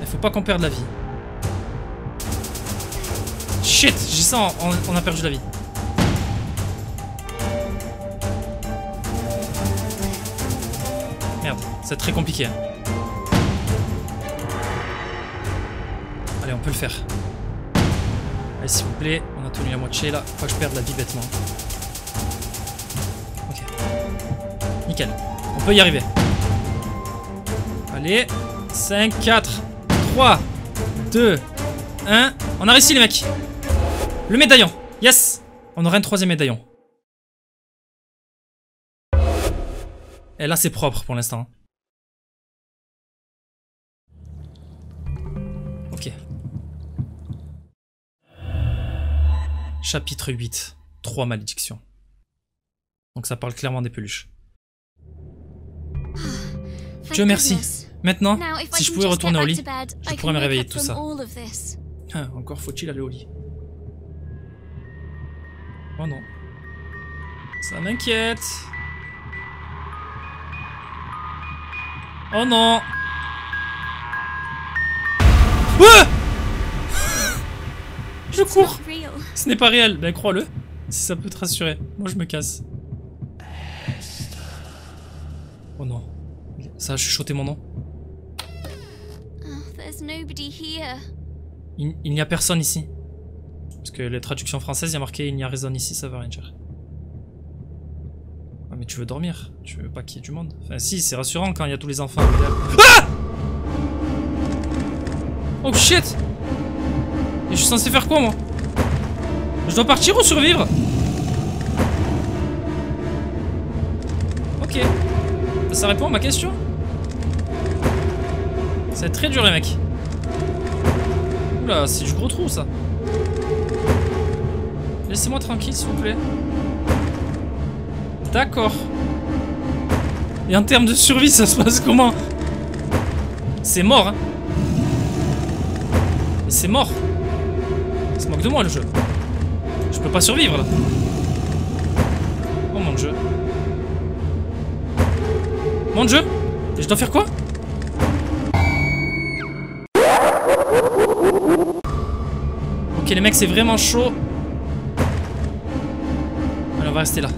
A: Il faut pas qu'on perde la vie. Shit J'ai ça, on, a perdu la vie. C'est très compliqué. Hein. Allez, on peut le faire. Allez, s'il vous plaît, on a tenu la moitié là. Faut pas que je perde la vie bêtement. Ok. Nickel. On peut y arriver. Allez. 5, 4, 3, 2, 1. On a réussi les mecs. Le médaillon. Yes. On aura un troisième médaillon. Et là c'est propre pour l'instant. Chapitre 8. Trois malédictions. Donc ça parle clairement des peluches. Dieu merci. Maintenant, si je pouvais retourner au lit, je pourrais me réveiller de tout ça. Ah, encore faut-il aller au lit. Oh non. Ça m'inquiète. Oh non Je cours Ce n'est pas réel, ben crois-le. Si ça peut te rassurer. Moi je me casse. Oh non. Ça a chuchoté mon nom. Il, n'y a personne ici. Parce que les traductions françaises, il y a marqué il n'y a raison ici, ça veut rien dire. Ah mais tu veux dormir, tu veux pas qu'il y ait du monde? Enfin si, c'est rassurant quand il y a tous les enfants. Ah Oh shit Et je suis censé faire quoi moi? Je dois partir ou survivre Ok. Ça répond à ma question C'est très dur les mecs. Oula, c'est du gros trou ça. Laissez-moi tranquille s'il vous plaît. D'accord. Et en termes de survie, ça se passe comment C'est mort, hein C'est mort. Il se moque de moi le jeu. Peux pas survivre là. Oh mon dieu. Mon dieu Et je dois faire quoi? Ok les mecs c'est vraiment chaud. Allez on va rester là.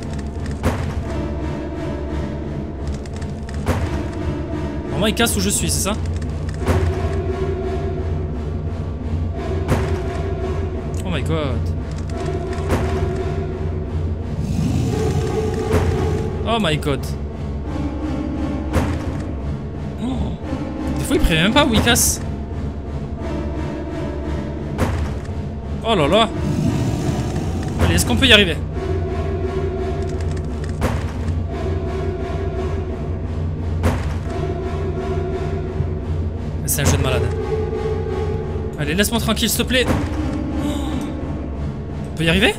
A: Normalement il casse où je suis, c'est ça? Oh my god. Oh my god. Oh. Des fois il prévient même pas où il casse. Oh là là Allez, est-ce qu'on peut y arriver? C'est un jeu de malade. Allez, laisse-moi tranquille, s'il te plaît. On peut y arriver?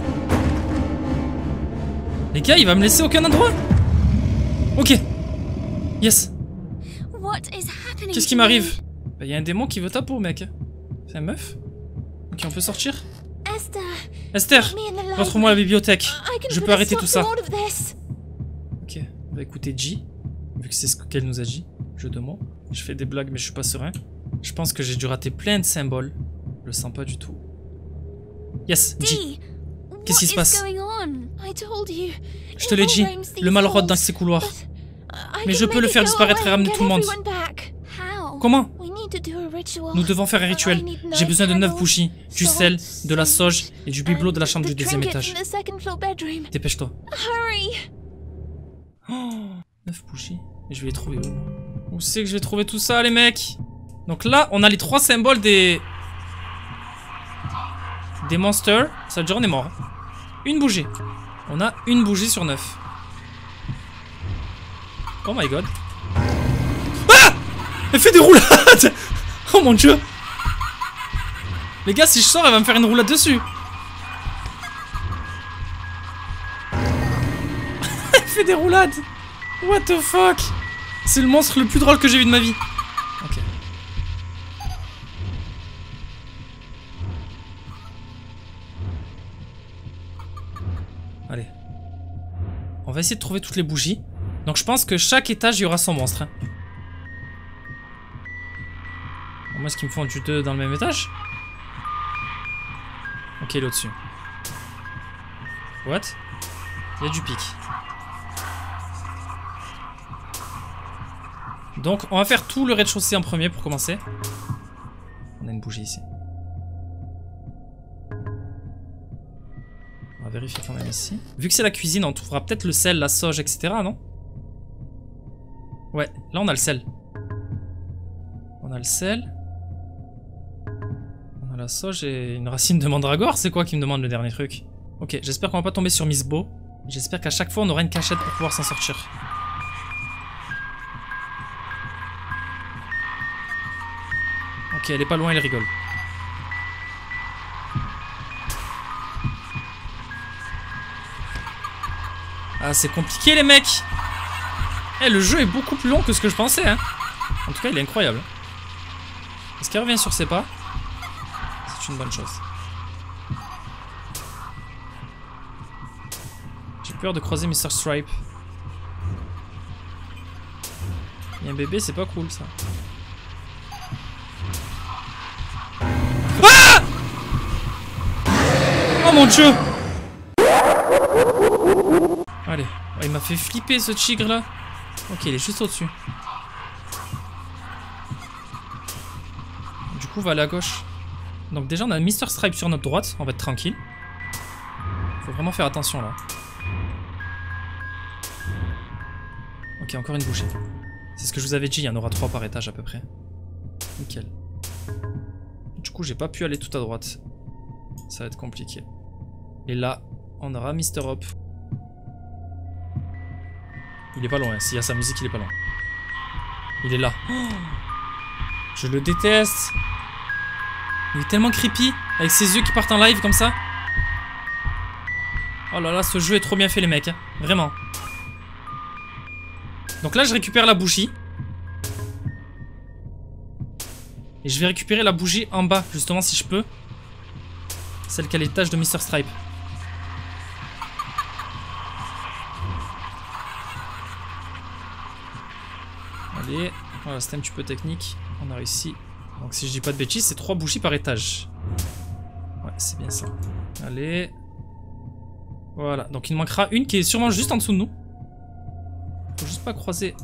A: Les gars, il va me laisser aucun endroit? Ok. Yes. Qu'est-ce qui m'arrive bah, Il y a un démon qui veut ta peau, mec. C'est un meuf Ok, on peut sortir Esther Retrouve-moi à la bibliothèque. Je peux arrêter tout ça. Ok, on va écouter G. Vu que c'est ce qu'elle nous a dit. Je demande. Je fais des blagues, mais je suis pas serein. Je pense que j'ai dû rater plein de symboles. Je le sens pas du tout. Yes, G. Qu'est-ce qui se passe Je te l'ai dit, le mal rôde dans ces couloirs. Mais je peux le faire disparaître et ramener tout le monde. Comment Nous devons faire un rituel. J'ai besoin de 9 bougies, du sel, de la sauge et du bibelot de la chambre du deuxième étage. Dépêche-toi. Oh, 9 bougies. Et je vais les trouver où Où c'est que je vais trouver tout ça, les mecs Donc là, on a les trois symboles des... Des monsters. Ça veut dire on est mort. Une bougie. On a une bougie sur 9. Oh my god. Elle fait des roulades Oh mon dieu Les gars, si je sors, elle va me faire une roulade dessus. elle fait des roulades. What the fuck C'est le monstre le plus drôle que j'ai vu de ma vie. Ok. Allez. On va essayer de trouver toutes les bougies. Donc je pense que chaque étage, il y aura son monstre. Hein. Moi, est-ce qu'ils me font du 2 dans le même étage? Ok, il est au-dessus. What? Il y a du pic. Donc, on va faire tout le rez-de-chaussée en premier pour commencer. On a une bougie ici. On va vérifier quand même ici. Vu que c'est la cuisine, on trouvera peut-être le sel, la sauge, etc. Non? Ouais, là on a le sel. On a le sel. On a la sauge et une racine de mandragore. C'est quoi qui me demande le dernier truc? Ok, j'espère qu'on va pas tomber sur Miss Beau. J'espère qu'à chaque fois on aura une cachette pour pouvoir s'en sortir. Ok, elle est pas loin, elle rigole. Ah, c'est compliqué les mecs Eh, le jeu est beaucoup plus long que ce que je pensais, hein En tout cas, il est incroyable. Est-ce qu'elle revient sur ses pas? C'est une bonne chose. J'ai peur de croiser Mr. Stripe. Il y a un bébé, c'est pas cool, ça. Oh mon dieu Allez, oh, il m'a fait flipper ce tigre là. Ok, il est juste au-dessus. Du coup, on va aller à gauche. Donc déjà, on a Mr. Stripe sur notre droite. On va être tranquille. Faut vraiment faire attention là. Ok, encore une bouchée. C'est ce que je vous avais dit, il y en aura trois par étage à peu près. Nickel. Du coup, j'ai pas pu aller tout à droite. Ça va être compliqué. Et là, on aura Mr. Hop. Il est pas loin. S'il y a sa musique, il est pas loin. Il est là. je le déteste. Il est tellement creepy. Avec ses yeux qui partent en live comme ça. Oh là là, ce jeu est trop bien fait, les mecs. Hein. Vraiment. Donc là, je récupère la bougie. Et je vais récupérer la bougie en bas, justement, si je peux. Celle qui a l'étage de Mr. Stripe. Allez, voilà, c'était un petit peu technique. On a réussi. Donc si je dis pas de bêtises, c'est trois bougies par étage. Ouais, c'est bien ça. Allez. Voilà, donc il nous manquera une qui est sûrement juste en dessous de nous. Faut juste pas croiser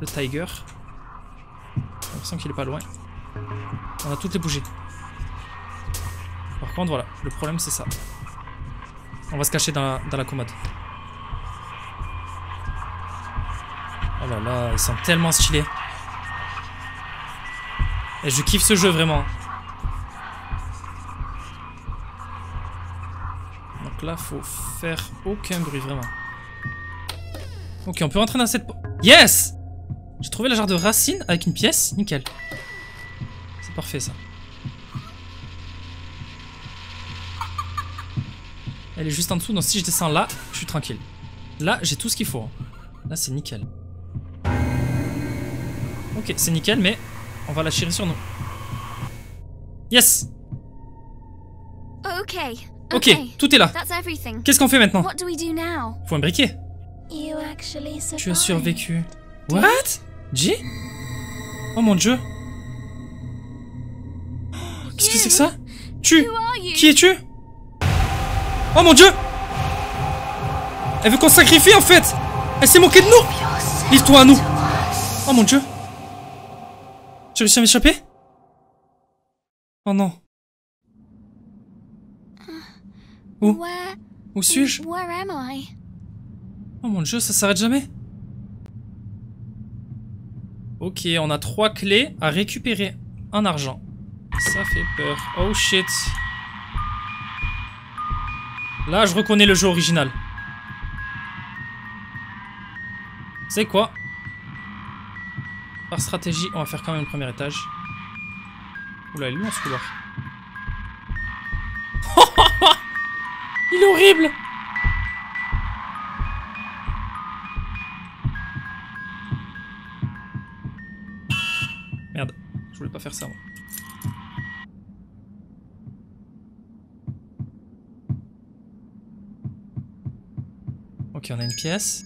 A: le tiger. J'ai l'impression qu'il est pas loin. On a toutes les bougies. Par contre, voilà, le problème c'est ça. On va se cacher dans la commode. Oh là là, ils sont tellement stylés. Je kiffe ce jeu vraiment. Donc là, faut faire aucun bruit vraiment. Ok, on peut rentrer dans cette... Yes J'ai trouvé la jarre de racine avec une pièce. Nickel. C'est parfait ça. Elle est juste en dessous, donc si je descends là, je suis tranquille. Là, j'ai tout ce qu'il faut. Hein. Là, c'est nickel. Ok, c'est nickel, mais on va la sur nous. Yes!
C: Ok.
A: Ok, tout est là. Qu'est-ce qu'on fait maintenant? Faut un briquet. Tu as survécu. What? G? Oh mon dieu. Qu'est-ce que c'est que ça? Tu? Qui es-tu? Oh mon dieu! Elle veut qu'on sacrifie en fait. Elle s'est moquée de nous. Livre-toi à nous. Oh mon dieu j'ai réussi à m'échapper Oh non. Où? Où suis-je? Oh mon dieu, ça s'arrête jamais Ok, on a trois clés à récupérer en argent. Ça fait peur. Oh shit. Là, je reconnais le jeu original. C'est quoi? Par stratégie, on va faire quand même le premier étage. Oula, il est long ce couloir. il est horrible Merde, je voulais pas faire ça moi. Ok, on a une pièce.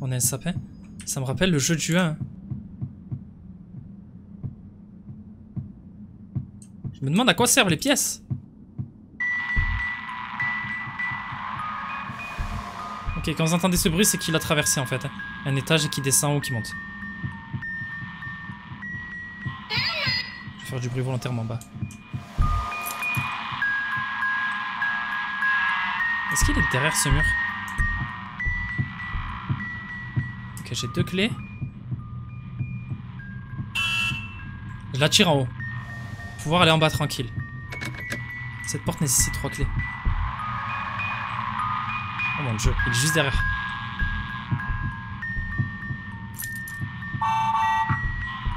A: On a un sapin. Ça me rappelle le jeu du 1. Hein. Je me demande à quoi servent les pièces. Ok, quand vous entendez ce bruit, c'est qu'il a traversé en fait. Un étage et qui descend ou qui monte. Je vais faire du bruit volontairement bas. Est-ce qu'il est derrière ce mur? J'ai deux clés. Je la tire en haut. Pouvoir aller en bas tranquille. Cette porte nécessite trois clés. Oh mon dieu, il est juste derrière.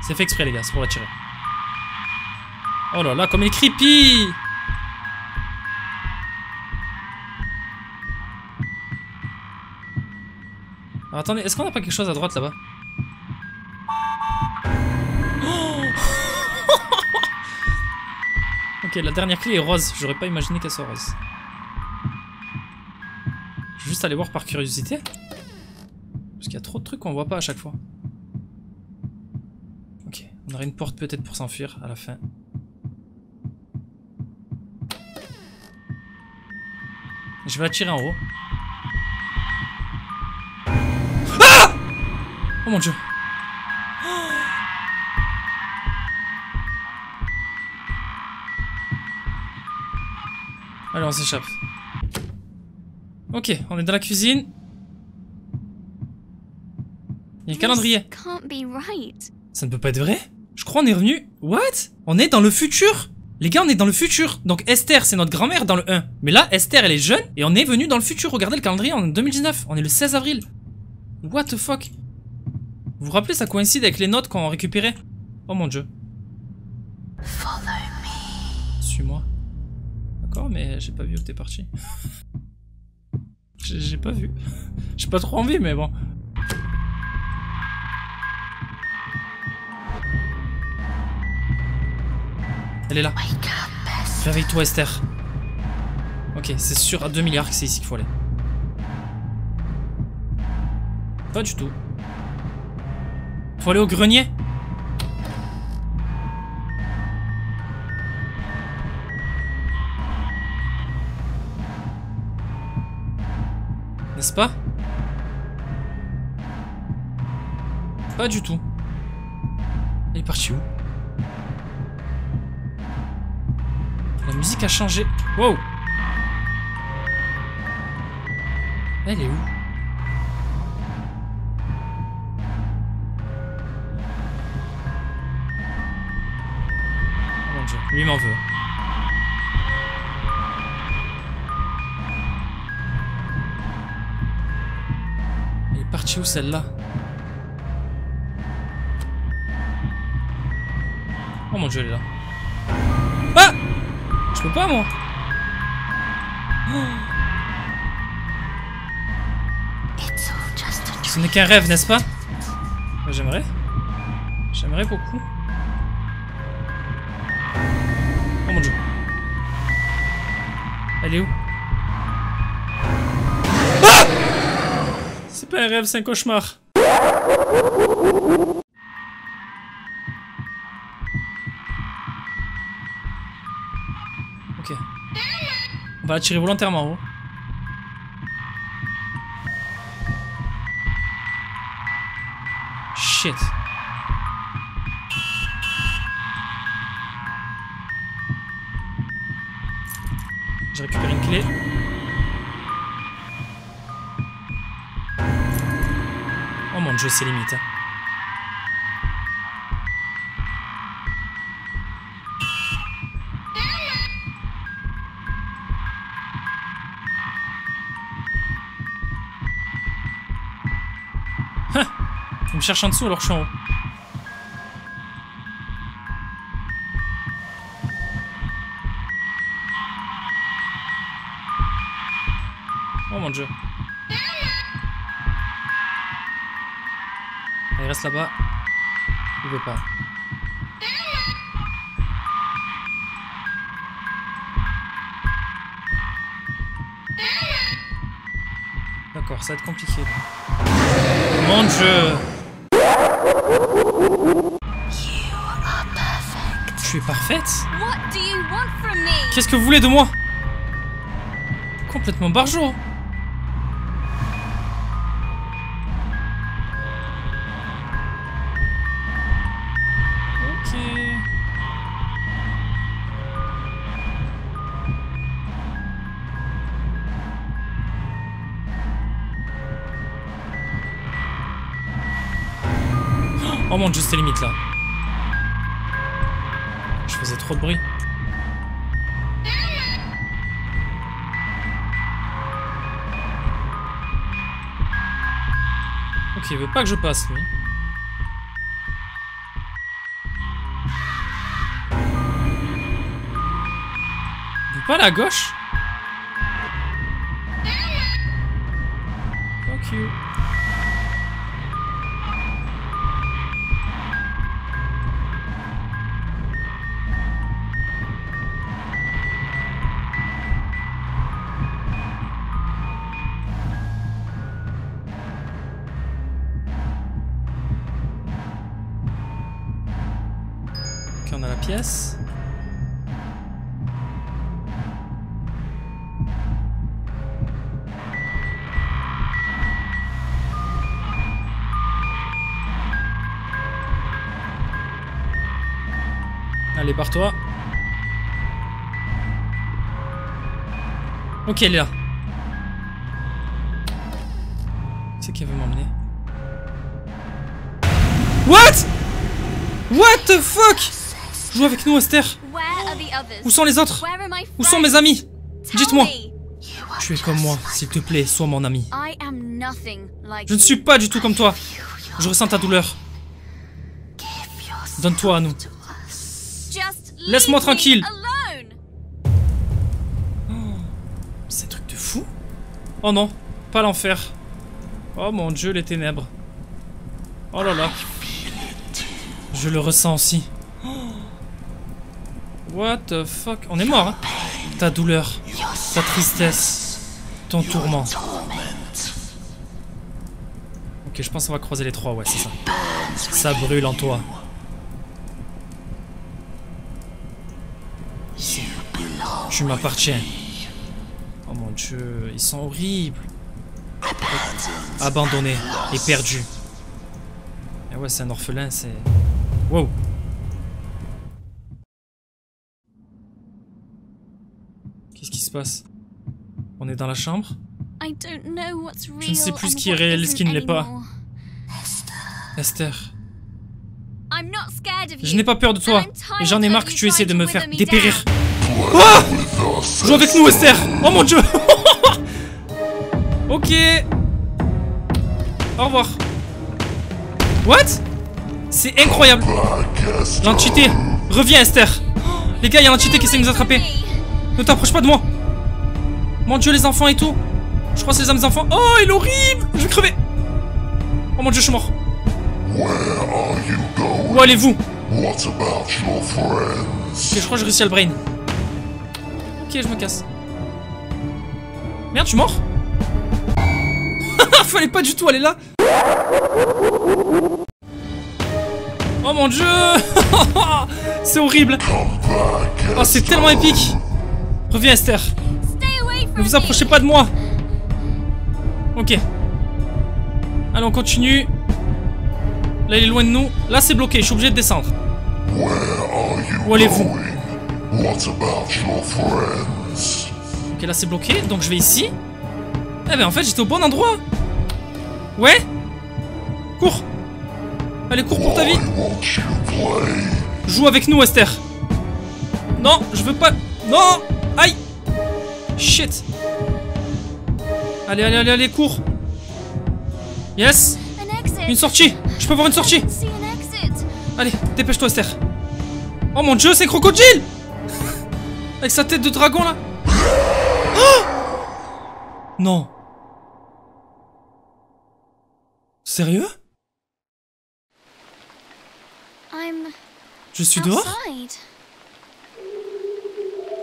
A: C'est fait exprès les gars, c'est pour la tirer. Oh là là, comme il est creepy attendez, est-ce qu'on a pas quelque chose à droite là-bas? Ok, la dernière clé est rose. J'aurais pas imaginé qu'elle soit rose. Je vais juste aller voir par curiosité. Parce qu'il y a trop de trucs qu'on voit pas à chaque fois. Ok, on aurait une porte peut-être pour s'enfuir à la fin. Je vais la tirer en haut. Oh mon dieu. Allez, on s'échappe. Ok, on est dans la cuisine. Il y a un calendrier. Ça ne peut pas être vrai Je crois on est revenu... What? On est dans le futur Les gars, on est dans le futur. Donc Esther, c'est notre grand-mère dans le 1. Mais là, Esther, elle est jeune et on est venu dans le futur. Regardez le calendrier, en 2019. On est le 16 avril. What the fuck? Vous vous rappelez, ça coïncide avec les notes qu'on a récupérées Oh mon dieu. Suis-moi. Mais j'ai pas vu où t'es parti. j'ai pas vu. J'ai pas trop envie, mais bon. Elle est là. Réveille-toi, Esther. Ok, c'est sûr à 2 milliards que c'est ici qu'il faut aller. Pas du tout. Faut aller au grenier? Pas? Pas du tout. Elle est partie où? La musique a changé. Wow Elle est où? Lui m'en veut. Où celle-là Oh mon dieu, elle est là. Ah Je peux pas, moi Ce n'est qu'un rêve, n'est-ce pas? J'aimerais. J'aimerais beaucoup. Pas un rêve, c'est un cauchemar. Ok. On va tirer volontairement en haut. Shit. J'ai récupéré une clé. Mon dieu, c'est limite. Hein Il me cherche en dessous alors que je suis en haut. Oh mon dieu. Reste là-bas. Il veut pas. D'accord, ça va être compliqué. Mon dieu Je suis parfaite Qu'est-ce que vous voulez de moi? Complètement barjot Oh mon dieu, c'était limite là. Je faisais trop de bruit. Ok, il veut pas que je passe lui. Il veut pas à gauche? Toi. Ok, elle est là. C'est qui veut m'emmener? What? What the fuck? Joue avec nous, Esther Où sont les autres? Où sont mes amis? Dites-moi Tu es comme moi, s'il te plaît, sois mon ami. Je ne suis pas du tout comme toi. Je ressens ta douleur. Donne-toi à nous. Laisse-moi tranquille. Oh, C'est un truc de fou. Oh non, pas l'enfer. Oh mon dieu, les ténèbres. Oh là là. Je le ressens aussi. What the fuck? On est mort, hein Ta douleur, ta tristesse, ton tourment. Ok, je pense qu'on va croiser les trois, ouais, c'est ça. Ça brûle en toi. Tu m'appartiens. Oh mon dieu, ils sont horribles. Abandonnés et perdus. Et ouais, c'est un orphelin, c'est... Wow. Qu'est-ce qui se passe? On est dans la chambre? Je ne sais plus ce qui est réel et ce qui ne l'est pas. Esther. Je n'ai pas peur de toi, et j'en ai marre que tu essaies de me faire dépérir. Oh Joue avec nous, Esther. Oh mon dieu. Ok. Au revoir. What? C'est incroyable. L'entité. Reviens, Esther. Les gars, il y a l'entité qui essaie de nous attraper. Ne t'approche pas de moi. Mon dieu, les enfants et tout. Je crois que c'est les âmes enfants. Oh, il est horrible. Je vais crever. Oh mon dieu, je suis mort. Où allez-vous? Ok, je crois que j'ai réussi à le brain. Ok, je me casse. Merde, je suis mort Fallait pas du tout aller là Oh mon dieu C'est horrible Oh, c'est tellement épique Reviens, Esther Ne vous approchez pas de moi Ok. Allez, on continue. Là, il est loin de nous. Là, c'est bloqué. Je suis obligé de descendre. Où allez-vous? Ok, là, c'est bloqué. Donc, je vais ici. Eh ben, en fait, j'étais au bon endroit. Ouais. Cours. Allez, cours pour ta vie. Joue avec nous, Esther. Non, je veux pas... Non. Aïe. Shit. Allez, allez, allez, allez, cours. Yes. Une sortie. Je peux voir une sortie. Allez, dépêche-toi, Esther. Oh mon dieu, c'est Crocodile avec sa tête de dragon là oh Non Sérieux Je suis dehors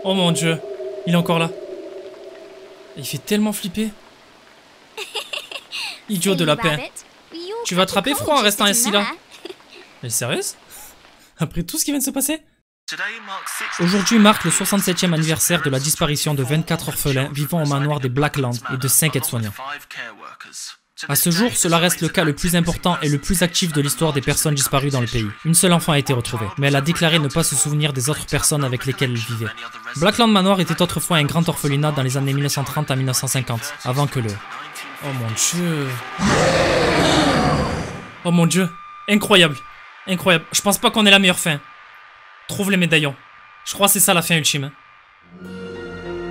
A: Oh mon dieu, il est encore là. Il fait tellement flipper. Idiot de la paix. Tu vas attraper froid en restant ici là. Mais sérieuse? Après tout ce qui vient de se passer? Aujourd'hui marque le 67e anniversaire de la disparition de 24 orphelins vivant au manoir des Blacklands et de 5 aides-soignants. À ce jour, cela reste le cas le plus important et le plus actif de l'histoire des personnes disparues dans le pays. Une seule enfant a été retrouvée, mais elle a déclaré ne pas se souvenir des autres personnes avec lesquelles elle vivait. Blackland Manoir était autrefois un grand orphelinat dans les années 1930 à 1950, avant que le... Oh mon dieu... Oh mon dieu Incroyable Incroyable. Je pense pas qu'on ait la meilleure fin. Trouve les médaillons. Je crois que c'est ça la fin ultime. Hein.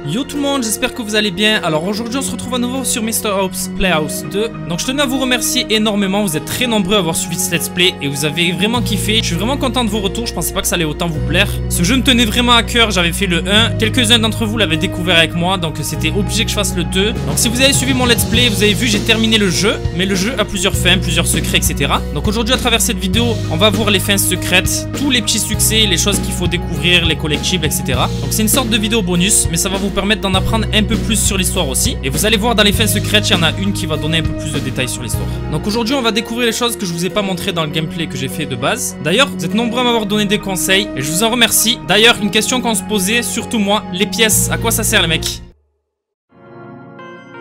A: Yo tout le monde, j'espère que vous allez bien. Alors aujourd'hui on se retrouve à nouveau sur Mr. Hope's Playhouse 2. Donc je tenais à vous remercier énormément, vous êtes très nombreux à avoir suivi ce let's play et vous avez vraiment kiffé. Je suis vraiment content de vos retours, je pensais pas que ça allait autant vous plaire. Ce jeu me tenait vraiment à cœur, j'avais fait le 1. Quelques-uns d'entre vous l'avaient découvert avec moi, donc c'était obligé que je fasse le 2. Donc si vous avez suivi mon let's play, vous avez vu j'ai terminé le jeu, mais le jeu a plusieurs fins, plusieurs secrets, etc. Donc aujourd'hui à travers cette vidéo, on va voir les fins secrètes, tous les petits succès, les choses qu'il faut découvrir, les collectibles, etc. Donc c'est une sorte de vidéo bonus, mais ça va vous permettre d'en apprendre un peu plus sur l'histoire aussi. Et vous allez voir dans les fins secrètes, il y en a une qui va donner un peu plus de détails sur l'histoire. Donc aujourd'hui, on va découvrir les choses que je vous ai pas montré dans le gameplay que j'ai fait de base. D'ailleurs, vous êtes nombreux à m'avoir donné des conseils et je vous en remercie. D'ailleurs, une question qu'on se posait, surtout moi, les pièces, à quoi ça sert les mecs?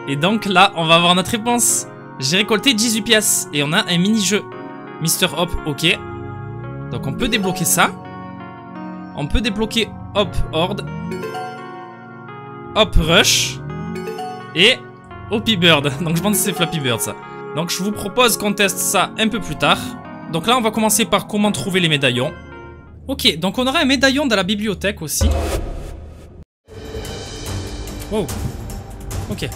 A: Et donc là, on va avoir notre réponse. J'ai récolté 18 pièces et on a un mini-jeu. Mister Hop, ok. Donc on peut débloquer ça. On peut débloquer Hop Horde. Hop Rush et Hoppy Bird. Donc je pense que c'est Flappy Bird ça. Donc je vous propose qu'on teste ça un peu plus tard. Donc là on va commencer par comment trouver les médaillons. Ok, donc on aura un médaillon dans la bibliothèque aussi. Wow. Ok.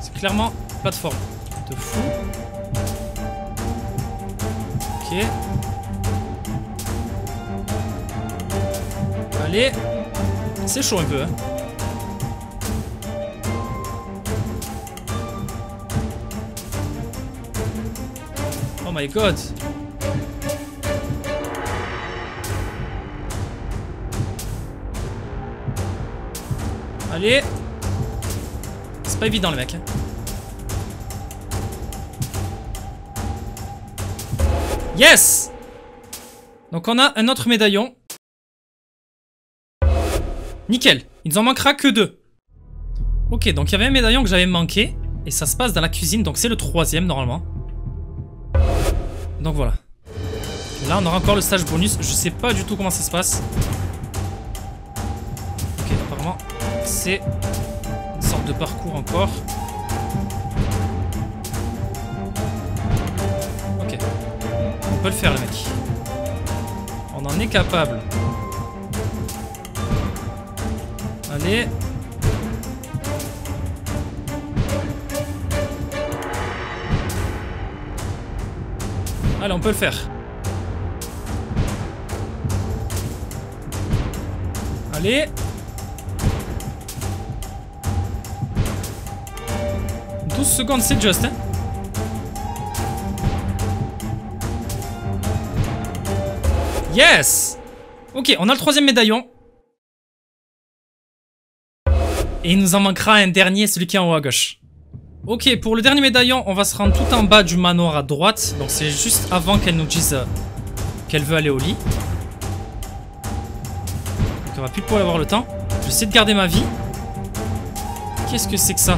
A: C'est clairement plateforme. De fou. Ok. Allez. C'est chaud un peu. Hein. Oh my god. Allez. C'est pas évident le mec. Hein. Yes Donc on a un autre médaillon. Nickel. Il nous en manquera que deux. Ok, donc il y avait un médaillon que j'avais manqué. Et ça se passe dans la cuisine, donc c'est le troisième normalement. Donc voilà. Là, on aura encore le stage bonus. Je sais pas du tout comment ça se passe. Ok, apparemment, c'est une sorte de parcours encore. Ok. On peut le faire, les mecs. On en est capable. Allez. Allez, on peut le faire. Allez. « 12 secondes, c'est juste, hein. Yes Ok, on a le troisième médaillon. Et il nous en manquera un dernier, celui qui est en haut à gauche. Ok, pour le dernier médaillon, on va se rendre tout en bas du manoir à droite. Donc c'est juste avant qu'elle nous dise euh, qu'elle veut aller au lit. Donc on va plus pouvoir avoir le temps. Je vais essayer de garder ma vie. Qu'est-ce que c'est que ça?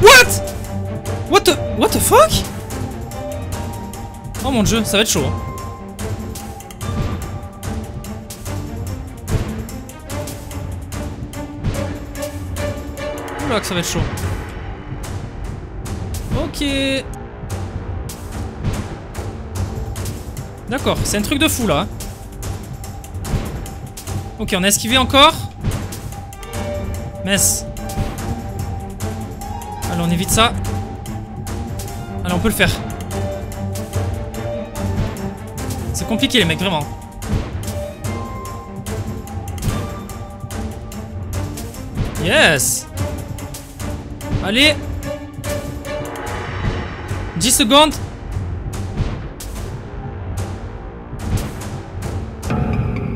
A: What? What the... What the fuck? Oh mon dieu, ça va être chaud. Hein. Que ça va être chaud. Ok. D'accord, c'est un truc de fou là. Ok, on a esquivé encore. Mess. Allez, on évite ça. Allez, on peut le faire. C'est compliqué les mecs, vraiment. Yes Allez 10 secondes.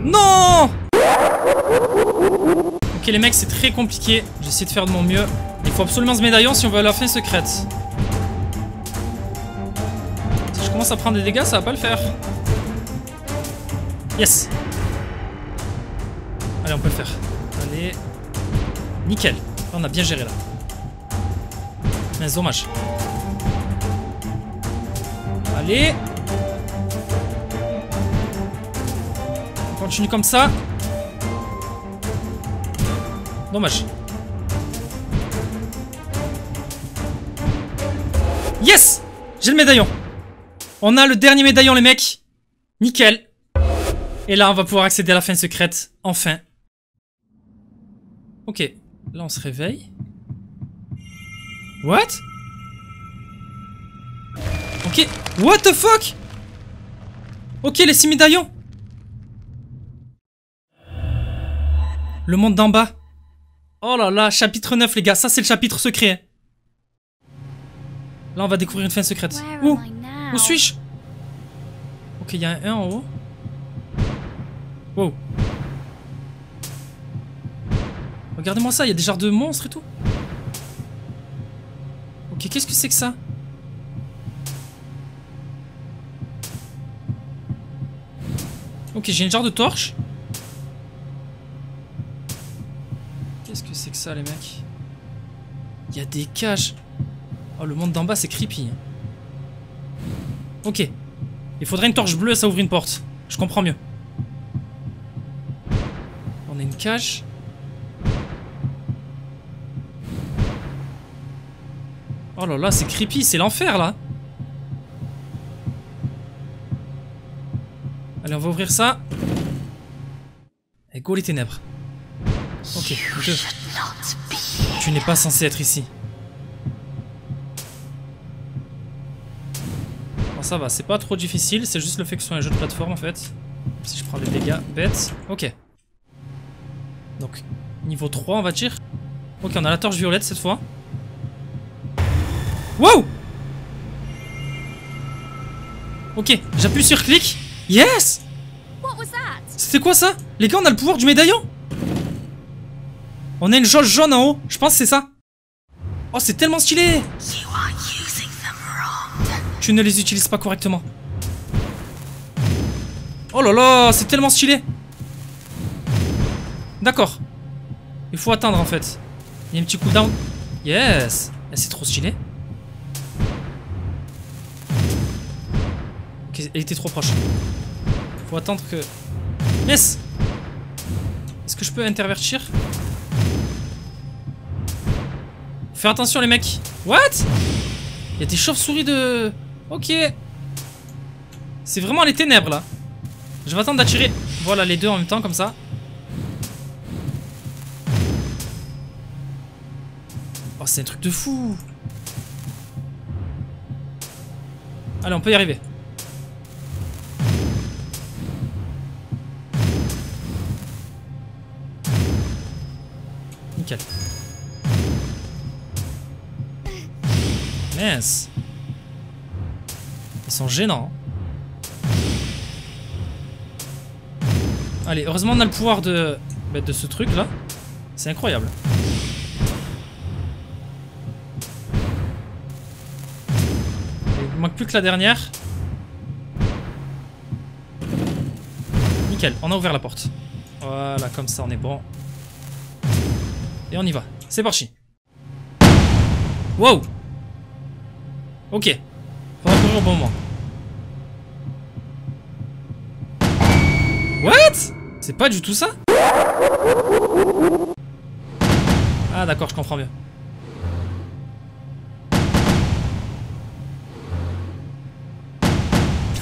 A: Non Ok les mecs, c'est très compliqué. J'essaie de faire de mon mieux. Il faut absolument ce médaillon si on veut la fin secrète. Si je commence à prendre des dégâts, ça va pas le faire. Yes Allez, on peut le faire. Allez. Nickel. On a bien géré là. Dommage. Allez. On continue comme ça. Dommage. Yes J'ai le médaillon. On a le dernier médaillon, les mecs. Nickel. Et là, on va pouvoir accéder à la fin secrète. Enfin. Ok. Là, on se réveille. What? Ok. What the fuck? Ok, les six médaillons. Le monde d'en bas. Oh là là, chapitre 9, les gars. Ça, c'est le chapitre secret. Là, on va découvrir une fin secrète. Où? Où suis-je? Ok, il y a un en haut. Wow. Regardez-moi ça, il y a des genres de monstres et tout. Ok, qu'est-ce que c'est que ça Ok, j'ai une genre de torche. Qu'est-ce que c'est que ça, les mecs? Il y a des cages. Oh, le monde d'en bas, c'est creepy. Ok. Il faudrait une torche bleue, ça ouvre une porte. Je comprends mieux. On a une cage. Oh là là, c'est creepy, c'est l'enfer là. Allez, on va ouvrir ça. Et go les ténèbres. Ok, Tu n'es pas censé être ici. Bon, ça va, c'est pas trop difficile, c'est juste le fait que ce soit un jeu de plateforme en fait. Si je prends des dégâts bêtes. Ok. Donc, niveau 3, on va dire. Ok, on a la torche violette cette fois. Wow Ok, j'appuie sur clic. Yes C'était quoi ça? Les gars, on a le pouvoir du médaillon On a une jauge jaune en haut. Je pense que c'est ça. Oh, c'est tellement stylé Tu ne les utilises pas correctement. Oh là là, c'est tellement stylé D'accord. Il faut attendre en fait. Il y a un petit cooldown. Yes eh, C'est trop stylé. Elle était trop proche. Faut attendre que... Yes Est-ce que je peux intervertir? Faire attention les mecs. What? Il y a des chauves-souris de... Ok. C'est vraiment les ténèbres là. Je vais attendre d'attirer... Voilà les deux en même temps comme ça. Oh, c'est un truc de fou Allez, on peut y arriver. Mince. Ils sont gênants. Allez, heureusement on a le pouvoir de, bah, de ce truc là. C'est incroyable. manque plus que la dernière. Nickel, on a ouvert la porte. Voilà, comme ça on est bon. Et on y va. C'est parti. Wow Ok. Faudra courir au bon moment. What? C'est pas du tout ça? Ah d'accord, je comprends mieux.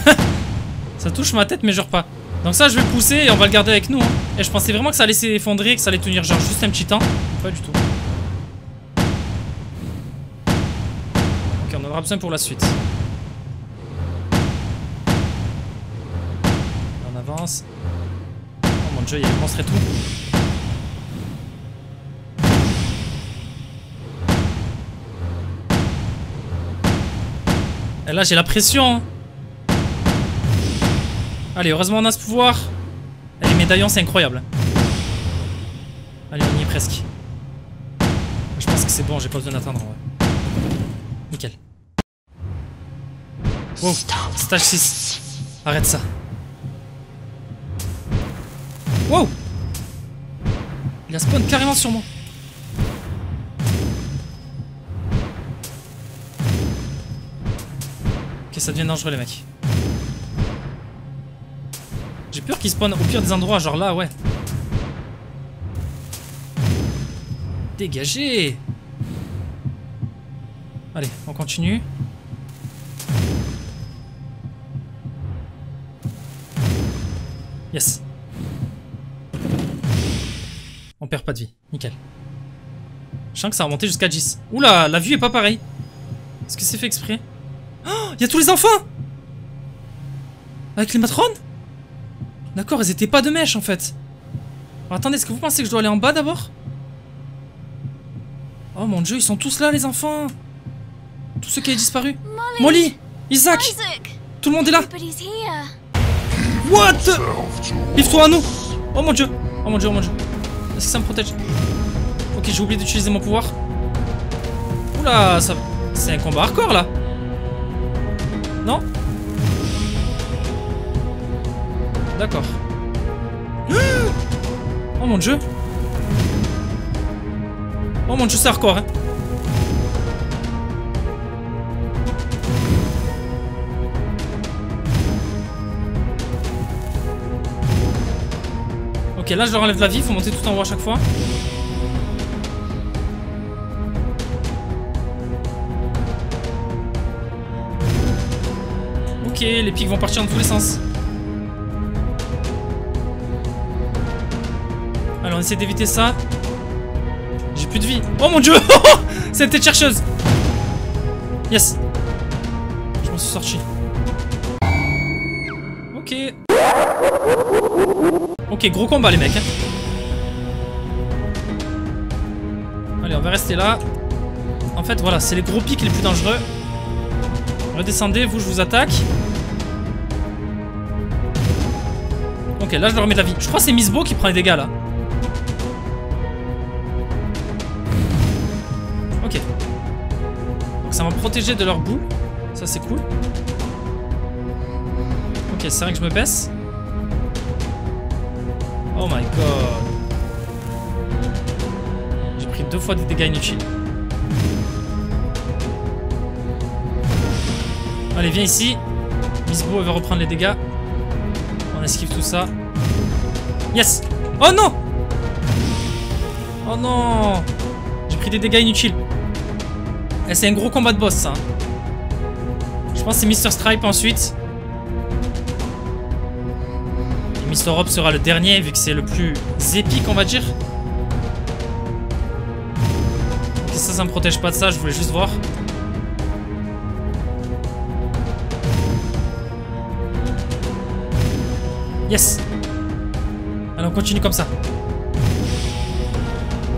A: Ça touche ma tête mais genre pas. Donc ça je vais pousser et on va le garder avec nous. Hein. Et je pensais vraiment que ça allait s'effondrer, que ça allait tenir genre juste un petit temps. Pas du tout. Aura besoin pour la suite. On avance. Oh mon dieu, il y a monstre et tout. Et là, j'ai la pression. Hein. Allez, heureusement, on a ce pouvoir. les médaillons, c'est incroyable. Allez, on y est presque. Je pense que c'est bon, j'ai pas besoin d'attendre. Ouais. Nickel. Wow, stage 6. Arrête ça. Wow Il a spawn carrément sur moi. Ok, ça devient dangereux les mecs. J'ai peur qu'il spawn au pire des endroits, genre là, ouais. Dégagez Allez, on continue. Yes. On perd pas de vie. Nickel. Je sens que ça a remonté jusqu'à 10. Oula, la vue est pas pareille. Est-ce que c'est fait exprès? Oh, il y a tous les enfants Avec les matrones D'accord, elles étaient pas de mèche en fait. attendez, est-ce que vous pensez que je dois aller en bas d'abord? Oh mon dieu, ils sont tous là les enfants Tous ceux qui avaient disparu Molly, Isaac, Tout le monde est là What? Livre-toi à nous. Oh mon dieu. Oh mon dieu, oh mon dieu. Est-ce que ça me protège? Ok, j'ai oublié d'utiliser mon pouvoir. Oula, ça... C'est un combat hardcore là. Non? D'accord. Oh mon dieu. Oh mon dieu, c'est hardcore hein Là je leur enlève la vie, faut monter tout en haut à chaque fois. Ok, les pics vont partir dans tous les sens. Alors on essaie d'éviter ça. J'ai plus de vie. Oh mon dieu tête chercheuse Yes Je m'en suis sorti. Ok. Ok, gros combat les mecs. Hein. Allez, on va rester là. En fait, voilà, c'est les gros pics les plus dangereux. Redescendez, vous, je vous attaque. Ok, là, je leur remets de la vie. Je crois que c'est Misbo qui prend les dégâts, là. Ok. Donc ça m'a protégé de leur boue. Ça, c'est cool. Ok, c'est vrai que je me baisse. Oh my god. J'ai pris deux fois des dégâts inutiles. Allez, viens ici. Misbo va reprendre les dégâts. On esquive tout ça. Yes Oh non Oh non J'ai pris des dégâts inutiles. Et eh, c'est un gros combat de boss, ça. Je pense que c'est Mr. Stripe ensuite. Mr. Hop sera le dernier vu que c'est le plus épique on va dire. Ok ça ça me protège pas de ça, je voulais juste voir. Yes Allez on continue comme ça.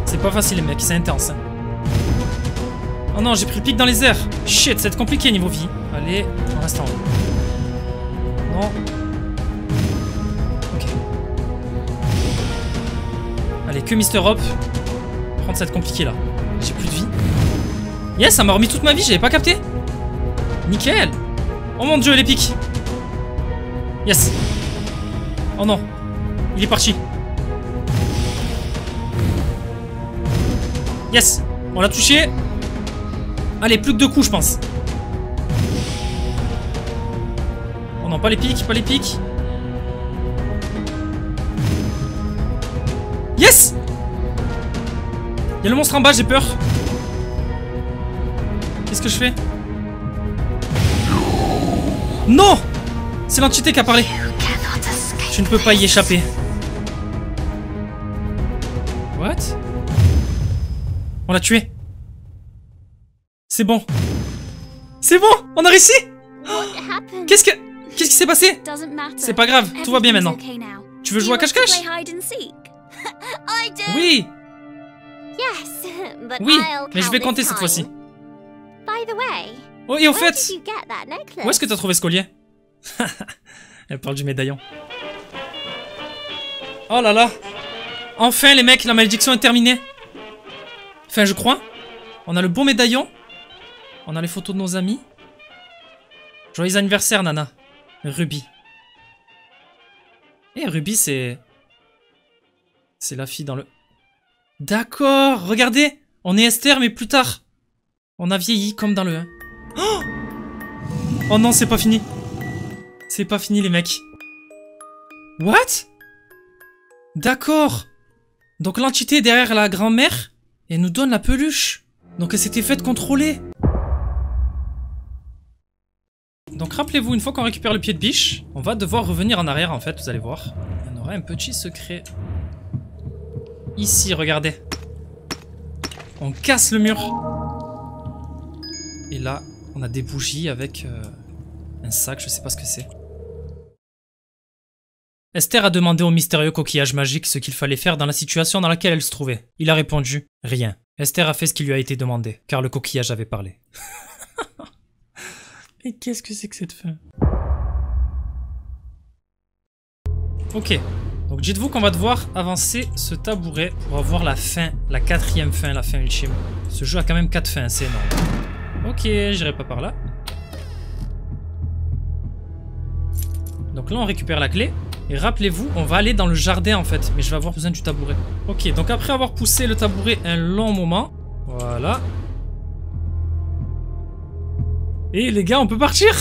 A: C'est pas facile les mecs, c'est intense. Hein. Oh non j'ai pris le pic dans les airs. Shit, c'est compliqué niveau vie. Allez, on reste en haut. Que Mister Hop. Prendre cette compliquée là. J'ai plus de vie. Yes, ça m'a remis toute ma vie, j'avais pas capté. Nickel. Oh mon dieu, l'épique. Yes. Oh non. Il est parti. Yes. On l'a touché. Allez, plus que deux coups, je pense. Oh non, pas les pics, pas les pics. Il y a le monstre en bas, j'ai peur. Qu'est-ce que je fais? Non C'est l'entité qui a parlé. Je ne peux pas y échapper. What? On l'a tué. C'est bon. C'est bon On a réussi Qu'est-ce que... Qu'est-ce qui s'est passé? C'est pas grave, tout va bien maintenant. Tu veux jouer à cache-cache? Oui Oui, mais je vais compter cette fois-ci. Oh, et au fait Où est-ce que t'as trouvé ce collier? Elle parle du médaillon. Oh là là Enfin, les mecs, la malédiction est terminée. Enfin, je crois. On a le beau médaillon. On a les photos de nos amis. Joyeux anniversaire, Nana. Ruby. Et eh, Ruby, c'est... C'est la fille dans le... D'accord Regardez On est Esther, mais plus tard. On a vieilli, comme dans le 1. Oh, oh non, c'est pas fini. C'est pas fini, les mecs. What? D'accord Donc l'entité derrière la grand-mère, et nous donne la peluche. Donc elle s'était faite contrôler. Donc rappelez-vous, une fois qu'on récupère le pied de biche, on va devoir revenir en arrière en fait, vous allez voir. En aura un petit secret. Ici, regardez. On casse le mur. Et là, on a des bougies avec euh, un sac, je sais pas ce que c'est. Esther a demandé au mystérieux coquillage magique ce qu'il fallait faire dans la situation dans laquelle elle se trouvait. Il a répondu « Rien ». Esther a fait ce qui lui a été demandé, car le coquillage avait parlé. Mais qu'est-ce que c'est que cette fin? Ok. Donc dites-vous qu'on va devoir avancer ce tabouret pour avoir la fin, la quatrième fin, la fin ultime. Ce jeu a quand même quatre fins, c'est énorme. Ok, j'irai pas par là. Donc là on récupère la clé. Et rappelez-vous, on va aller dans le jardin en fait. Mais je vais avoir besoin du tabouret. Ok, donc après avoir poussé le tabouret un long moment. Voilà. Et les gars, on peut partir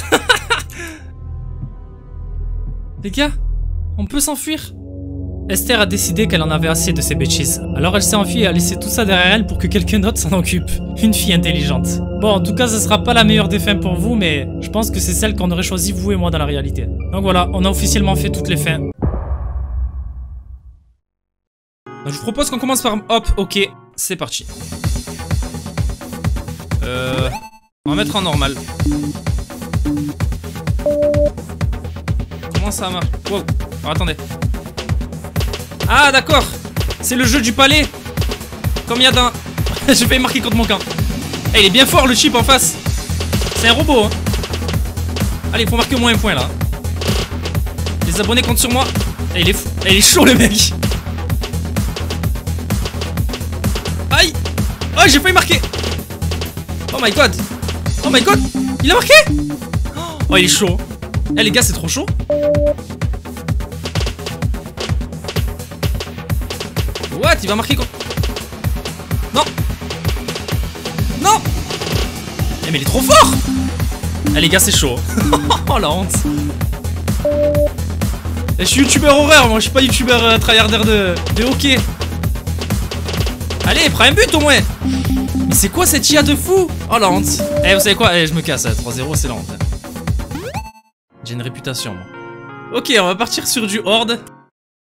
A: Les gars, on peut s'enfuir Esther a décidé qu'elle en avait assez de ces bêtises. Alors elle s'est enfuie et a laissé tout ça derrière elle pour que quelqu'un d'autre s'en occupe. Une fille intelligente. Bon, en tout cas, ce sera pas la meilleure des fins pour vous, mais je pense que c'est celle qu'on aurait choisi vous et moi dans la réalité. Donc voilà, on a officiellement fait toutes les fins. je vous propose qu'on commence par... Hop, ok, c'est parti. Euh... On va mettre en normal. Comment ça marche? Wow. attendez. Ah, d'accord. C'est le jeu du palais. Comme il y a dans... J'ai failli marquer contre mon camp. Eh, il est bien fort, le chip en face. C'est un robot, hein. Allez, il faut marquer au moins un point, là. Les abonnés comptent sur moi. Eh, il est fou. Eh, il est chaud, le mec. Aïe. Oh, j'ai failli marquer. Oh my god. Oh my god Il a marqué Oh il est chaud Eh les gars c'est trop chaud What Il va marquer quoi Non Non Eh mais il est trop fort Eh les gars c'est chaud Oh la honte eh, Je suis youtubeur horreur moi je suis pas youtubeur euh, tryharder de, hockey Allez prends un but au moins mais c'est quoi cette IA de fou Oh la honte Eh vous savez quoi Eh je me casse, 3-0 c'est la honte. J'ai une réputation moi. Ok on va partir sur du horde.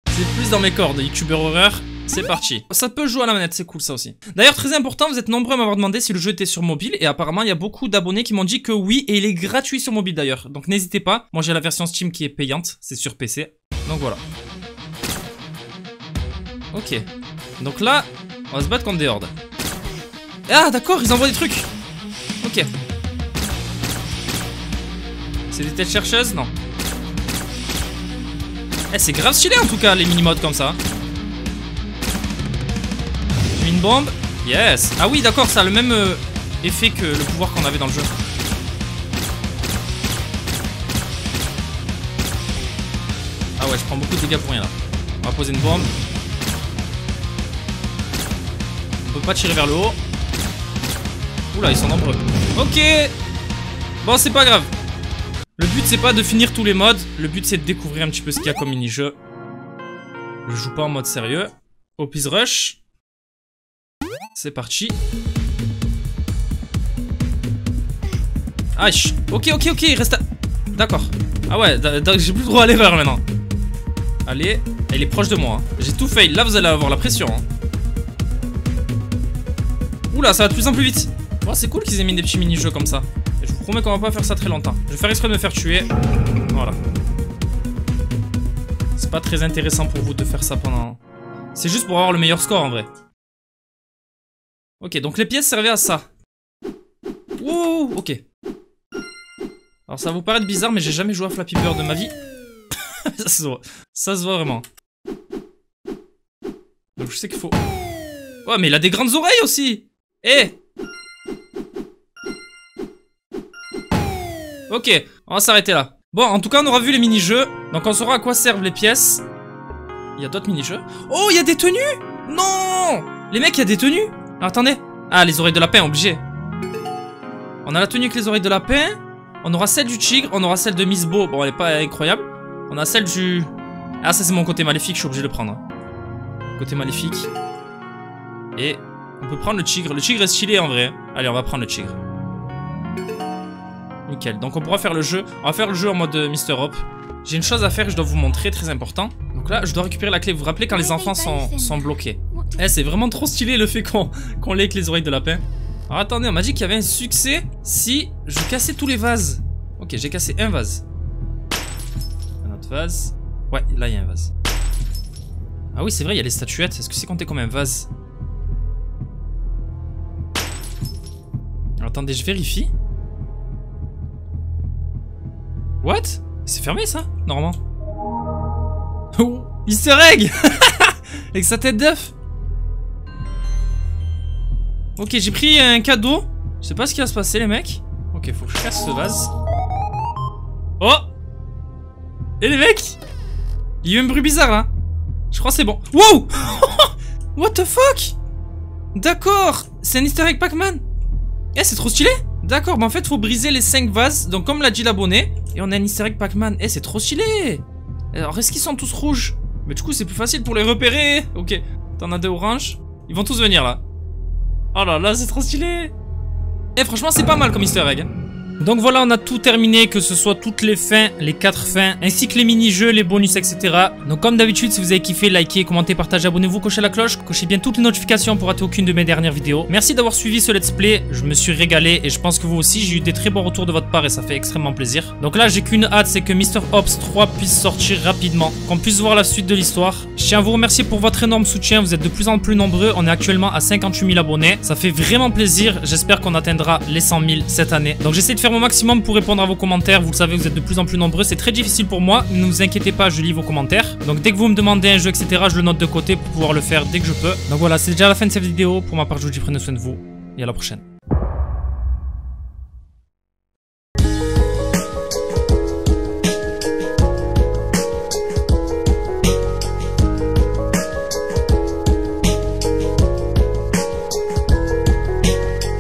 A: C'est plus dans mes cordes, youtubeur horreur. C'est parti. Ça peut jouer à la manette, c'est cool ça aussi. D'ailleurs, très important, vous êtes nombreux à m'avoir demandé si le jeu était sur mobile. Et apparemment, il y a beaucoup d'abonnés qui m'ont dit que oui. Et il est gratuit sur mobile d'ailleurs. Donc n'hésitez pas. Moi, j'ai la version Steam qui est payante. C'est sur PC. Donc voilà. Ok. Donc là, on va se battre contre des hordes. Ah d'accord, ils envoient des trucs Ok. C'est des têtes chercheuses? Non. Eh, c'est grave stylé en tout cas, les mini-modes comme ça. Une bombe. Yes. Ah oui, d'accord, ça a le même euh, effet que le pouvoir qu'on avait dans le jeu. Ah ouais, je prends beaucoup de dégâts pour rien là. On va poser une bombe. On peut pas tirer vers le haut. Oula, ils sont nombreux. Ok Bon, c'est pas grave. Le but, c'est pas de finir tous les modes. Le but, c'est de découvrir un petit peu ce qu'il y a comme mini-jeu. Je joue pas en mode sérieux. Opis Rush. C'est parti. Ah, ok, ok, ok, il reste à... D'accord. Ah ouais, j'ai plus le droit à l'erreur maintenant. Allez, elle est proche de moi. Hein. J'ai tout fail. Là, vous allez avoir la pression. Hein. Oula, ça va de plus en plus vite. Oh, c'est cool qu'ils aient mis des petits mini-jeux comme ça. Je vous promets qu'on va pas faire ça très longtemps. Je vais faire exprès de me faire tuer. Voilà. C'est pas très intéressant pour vous de faire ça pendant... C'est juste pour avoir le meilleur score en vrai. Ok, donc les pièces servaient à ça. Ouh, ok. Alors ça va vous paraître bizarre, mais j'ai jamais joué à Flappy Bird de ma vie. ça se voit. Ça se voit vraiment. Donc je sais qu'il faut... Ouais, mais il a des grandes oreilles aussi Eh Ok, on va s'arrêter là. Bon, en tout cas, on aura vu les mini-jeux. Donc on saura à quoi servent les pièces. Il y a d'autres mini-jeux. Oh, il y a des tenues? Non Les mecs, il y a des tenues? Attendez. Ah, les oreilles de lapin, obligé. On a la tenue avec les oreilles de lapin. On aura celle du tigre. On aura celle de Miss Bo. Bon, elle est pas incroyable. On a celle du... Ah, ça, c'est mon côté maléfique. Je suis obligé de le prendre. Côté maléfique. Et on peut prendre le tigre. Le tigre est stylé, en vrai. Allez, on va prendre le tigre. Nickel. Donc, on pourra faire le jeu. On va faire le jeu en mode Mister Hop. J'ai une chose à faire, je dois vous montrer, très important. Donc là, je dois récupérer la clé. Vous vous rappelez quand les enfants sont, sont bloqués Eh, c'est vraiment trop stylé le fait qu'on qu l'ait avec les oreilles de lapin. Alors attendez, on m'a dit qu'il y avait un succès si je cassais tous les vases. Ok, j'ai cassé un vase. Un autre vase. Ouais, là, il y a un vase. Ah oui, c'est vrai, il y a les statuettes. Est-ce que c'est compté comme un vase? Alors, attendez, je vérifie. What? C'est fermé ça? Normalement. Oh Easter egg Avec sa tête d'œuf Ok, j'ai pris un cadeau. Je sais pas ce qui va se passer, les mecs. Ok, faut que je casse ce vase. Oh Et les mecs Il y a eu un bruit bizarre, là. Je crois c'est bon. Wow What the fuck D'accord C'est un easter egg Pac-Man Eh, c'est trop stylé D'accord, mais en fait, faut briser les 5 vases. Donc, comme l'a dit l'abonné, et on a un easter egg Pac-Man. Eh, c'est trop stylé Alors, est-ce qu'ils sont tous rouges? Mais du coup, c'est plus facile pour les repérer. Ok, t'en as deux oranges. Ils vont tous venir, là. Oh là là, c'est trop stylé Eh, franchement, c'est pas mal comme easter egg. Donc voilà, on a tout terminé, que ce soit toutes les fins, les quatre fins, ainsi que les mini-jeux, les bonus, etc. Donc comme d'habitude, si vous avez kiffé, likez, commentez, partagez, abonnez-vous, cochez la cloche, cochez bien toutes les notifications pour rater aucune de mes dernières vidéos. Merci d'avoir suivi ce let's play, je me suis régalé et je pense que vous aussi, j'ai eu des très bons retours de votre part et ça fait extrêmement plaisir. Donc là, j'ai qu'une hâte, c'est que Mr. Ops 3 puisse sortir rapidement, qu'on puisse voir la suite de l'histoire. Je tiens à vous remercier pour votre énorme soutien, vous êtes de plus en plus nombreux, on est actuellement à 58 000 abonnés. Ça fait vraiment plaisir, j'espère qu'on atteindra les 100 000 cette année. Donc j'essaie de mon maximum pour répondre à vos commentaires. Vous le savez, vous êtes de plus en plus nombreux. C'est très difficile pour moi. Ne vous inquiétez pas, je lis vos commentaires. Donc dès que vous me demandez un jeu, etc., je le note de côté pour pouvoir le faire dès que je peux. Donc voilà, c'est déjà la fin de cette vidéo. Pour ma part, je vous dis prenez soin de vous et à la prochaine.